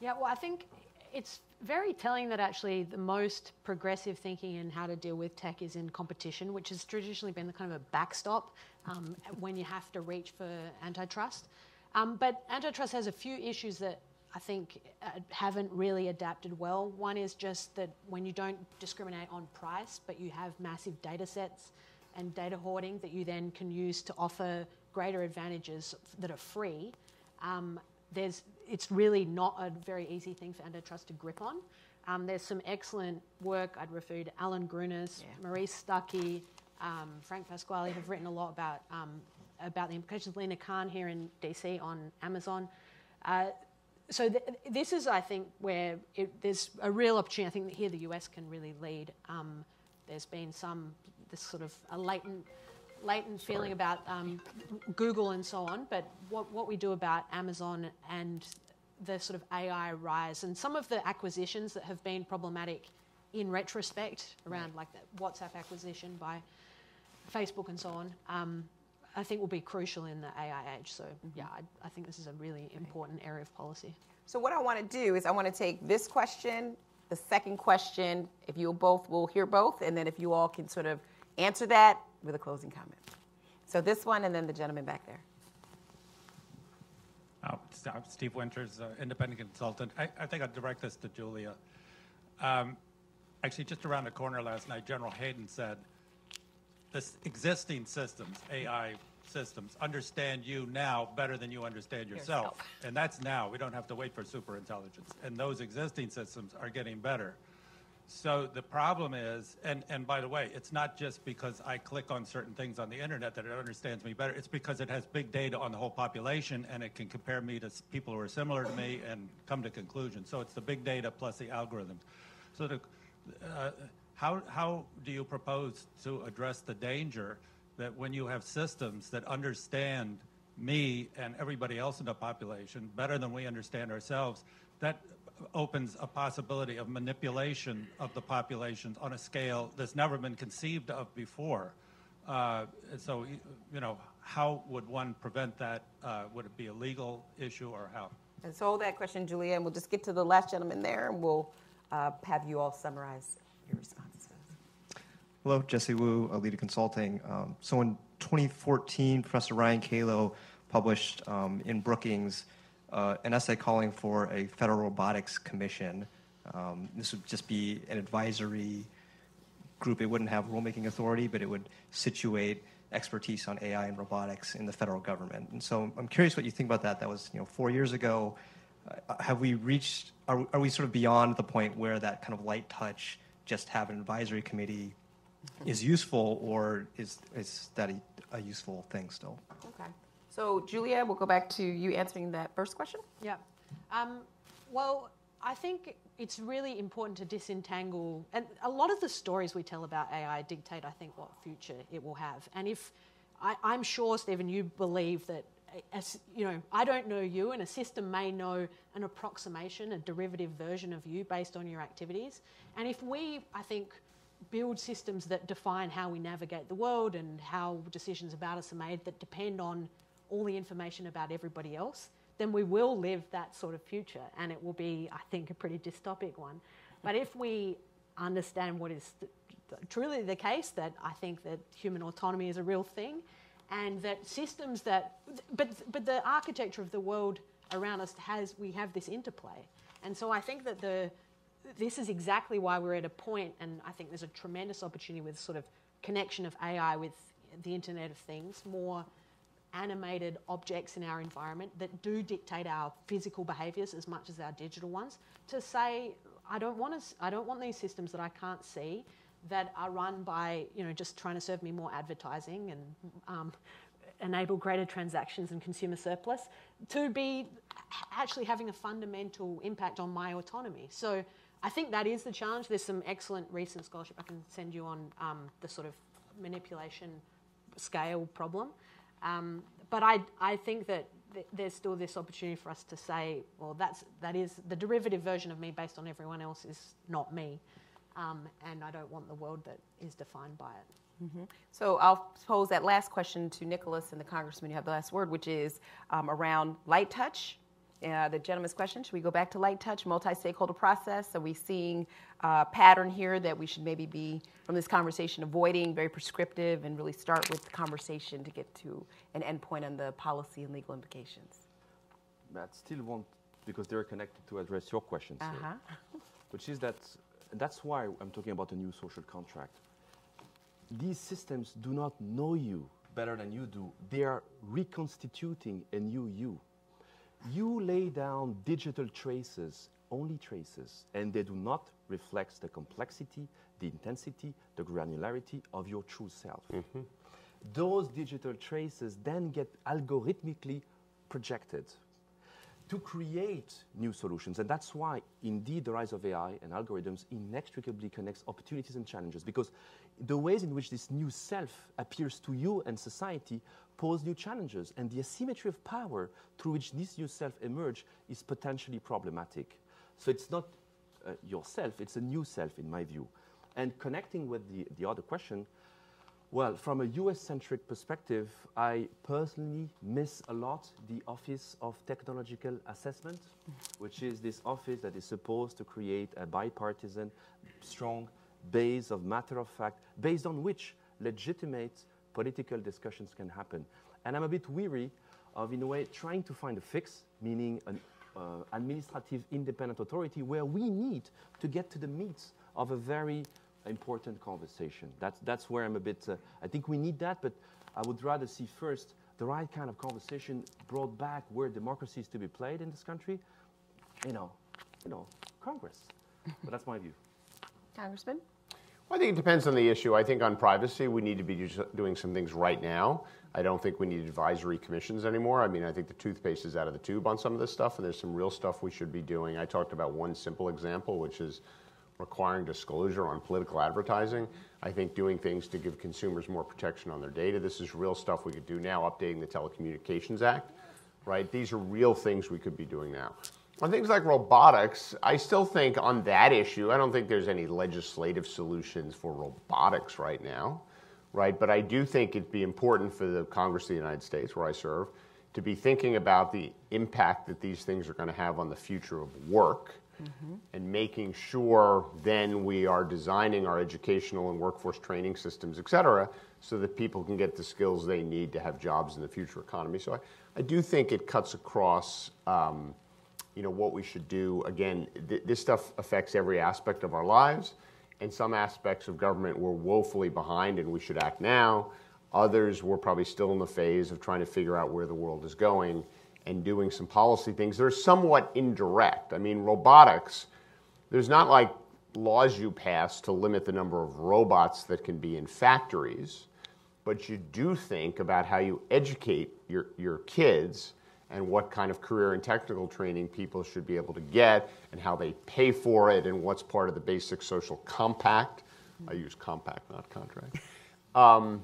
Yeah, well, I think it's very telling that actually the most progressive thinking in how to deal with tech is in competition, which has traditionally been the kind of a backstop um, when you have to reach for antitrust. Um, but antitrust has a few issues that I think uh, haven't really adapted well. One is just that when you don't discriminate on price, but you have massive data sets and data hoarding that you then can use to offer greater advantages that are free, um, there's it's really not a very easy thing for antitrust to grip on. Um, there's some excellent work. I'd refer to Allen Grunes, yeah. Maurice Stucke, um, Frank Pasquale have written a lot about um, about the implications. Lina Khan here in DC on Amazon. Uh, so th- this is, I think, where it, there's a real opportunity. I think that here the US can really lead. Um, there's been some this sort of a latent latent Sorry. feeling about um, Google and so on, but what, what we do about Amazon and the sort of AI rise and some of the acquisitions that have been problematic in retrospect around like the WhatsApp acquisition by Facebook and so on, um, I think will be crucial in the AI age. So mm-hmm. yeah, I, I, think this is a really important area of policy. So what I want to do is I want to take this question, the second question, if you both will hear both, and then if you all can sort of answer that with a closing comment. So this one, and then the gentleman back there. Uh, Steve Winters, uh, independent consultant. I, I, think I'll direct this to Julia. Um, actually, just around the corner last night, General Hayden said, "This existing systems, AI systems, understand you now better than you understand yourself, yourself. and that's now. We don't have to wait for super intelligence, and those existing systems are getting better." So the problem is, and, and by the way, it's not just because I click on certain things on the internet that it understands me better. It's because it has big data on the whole population and it can compare me to people who are similar to me and come to conclusions. So it's the big data plus the algorithms. So the, uh, how, how do you propose to address the danger that when you have systems that understand me and everybody else in the population better than we understand ourselves, that opens a possibility of manipulation of the populations on a scale that's never been conceived of before. Uh, so, you know, how would one prevent that? Uh, would it be a legal issue or how? And so hold that question, Julia, and we'll just get to the last gentleman there, and we'll uh, have you all summarize your responses. Hello, Jesse Wu, Alita Consulting. Um, so in 2014, Professor Ryan Calo published um, in Brookings uh, an essay calling for a federal robotics commission. Um, this would just be an advisory group. It wouldn't have rulemaking authority, but it would situate expertise on AI and robotics in the federal government. And so I'm curious what you think about that. That was you know four years ago. Uh, have we reached? Are, are we sort of beyond the point where that kind of light touch, just have an advisory committee, is useful, or is is that a, a useful thing still? Okay. So, Julia, we'll go back to you answering that first question. Yeah. Um, well, I think it's really important to disentangle, and a lot of the stories we tell about AI dictate, I think, what future it will have. And if I, am sure, Stephen, you believe that, as, you know, I don't know you, and a system may know an approximation, a derivative version of you based on your activities. And if we, I think, build systems that define how we navigate the world and how decisions about us are made that depend on all the information about everybody else, then we will live that sort of future and it will be, I think, a pretty dystopic one. But if we understand what is th- truly the case, that I think that human autonomy is a real thing and that systems that, but, but the architecture of the world, around us has we have this interplay. And so I think that the this is exactly why we're at a point, and I think there's a tremendous opportunity with sort of connection of AI with the Internet of Things, more animated objects in our environment that do dictate our physical behaviors as much as our digital ones. To say, I don't want to, I don't want these systems that I can't see that are run by, you know, just trying to serve me more advertising and um, enable greater transactions and consumer surplus to be actually having a fundamental impact on my autonomy. So I think that is the challenge. There's some excellent recent scholarship I can send you on um, the sort of manipulation scale problem. Um, but I, I think that th- there's still this opportunity for us to say, well, that's, that is the derivative version of me based on everyone else is not me. Um, and I don't want the world that is defined by it. Mm-hmm. So I'll pose that last question to Nicolas and the Congressman. You have the last word, which is um, around light touch uh, the gentleman's question should we go back to light touch, multi stakeholder process? Are we seeing a pattern here that we should maybe be, from this conversation, avoiding, very prescriptive, and really start with the conversation to get to an endpoint on the policy and legal implications? But still want, because they're connected to address your questions, uh-huh. which is that that's why I'm talking about a new social contract. These systems do not know you better than you do. They are reconstituting a new you you lay down digital traces, only traces, and they do not reflect the complexity, the intensity, the granularity of your true self. Mm-hmm. Those digital traces then get algorithmically projected to create new solutions. And that's why, indeed, the rise of AI and algorithms inextricably connects opportunities and challenges because the ways in which this new self appears to you and society pose new challenges, and the asymmetry of power through which this new self emerge is potentially problematic. So it's not uh, yourself, it's a new self, in my view. And connecting with the, the other question, well, from a US centric perspective, I personally miss a lot the Office of Technological Assessment, which is this office that is supposed to create a bipartisan, strong base of matter of fact, based on which legitimate political discussions can happen. And I'm a bit weary of, in a way, trying to find a fix, meaning an uh, administrative independent authority where we need to get to the meat of a very important conversation. That's, that's where I'm a bit, uh, I think we need that, but I would rather see first the right kind of conversation brought back where democracy is to be played in this country. You know, you know, Congress. but that's my view. Congressman? Well, I think it depends on the issue. I think on privacy, we need to be doing some things right now. I don't think we need advisory commissions anymore. I mean, I think the toothpaste is out of the tube on some of this stuff, and there's some real stuff we should be doing. I talked about one simple example, which is requiring disclosure on political advertising. I think doing things to give consumers more protection on their data. This is real stuff we could do now, updating the Telecommunications Act, right? These are real things we could be doing now. On things like robotics, I still think on that issue, I don't think there's any legislative solutions for robotics right now, right? But I do think it'd be important for the Congress of the United States, where I serve, to be thinking about the impact that these things are going to have on the future of work mm-hmm. and making sure then we are designing our educational and workforce training systems, et cetera, so that people can get the skills they need to have jobs in the future economy. So I, I do think it cuts across. Um, you know, what we should do. Again, th- this stuff affects every aspect of our lives. In some aspects of government, we're woefully behind and we should act now. Others, we're probably still in the phase of trying to figure out where the world is going and doing some policy things. They're somewhat indirect. I mean, robotics, there's not like laws you pass to limit the number of robots that can be in factories, but you do think about how you educate your, your kids and what kind of career and technical training people should be able to get and how they pay for it and what's part of the basic social compact. I use compact, not contract. Um,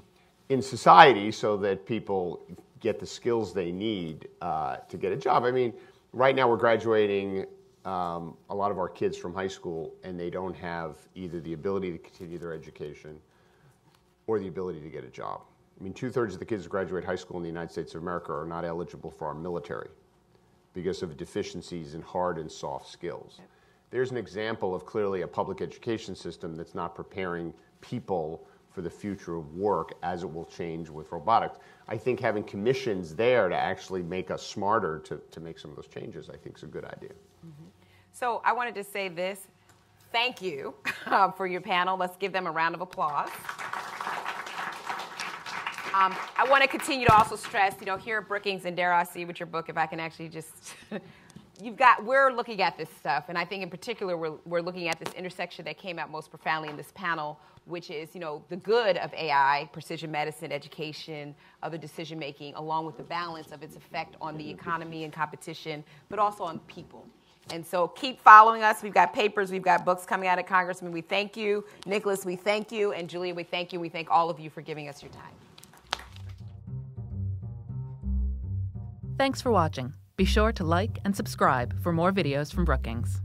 in society so that people get the skills they need uh, to get a job. I mean, right now we're graduating um, a lot of our kids from high school and they don't have either the ability to continue their education or the ability to get a job. I mean, two thirds of the kids who graduate high school in the United States of America are not eligible for our military because of deficiencies in hard and soft skills. There's an example of clearly a public education system that's not preparing people for the future of work as it will change with robotics. I think having commissions there to actually make us smarter to, to make some of those changes, I think is a good idea. Mm-hmm. So I wanted to say this. Thank you uh, for your panel. Let's give them a round of applause. Um, I want to continue to also stress, you know, here at Brookings and dare I see with your book, if I can actually just, you've got, we're looking at this stuff, and I think in particular we're, we're looking at this intersection that came out most profoundly in this panel, which is, you know, the good of AI, precision medicine, education, other decision making, along with the balance of its effect on the economy and competition, but also on people. And so keep following us. We've got papers, we've got books coming out of Congressman. We thank you. Nicolas, we thank you. And Julia, we thank you. We thank all of you for giving us your time. Thanks for watching. Be sure to like and subscribe for more videos from Brookings.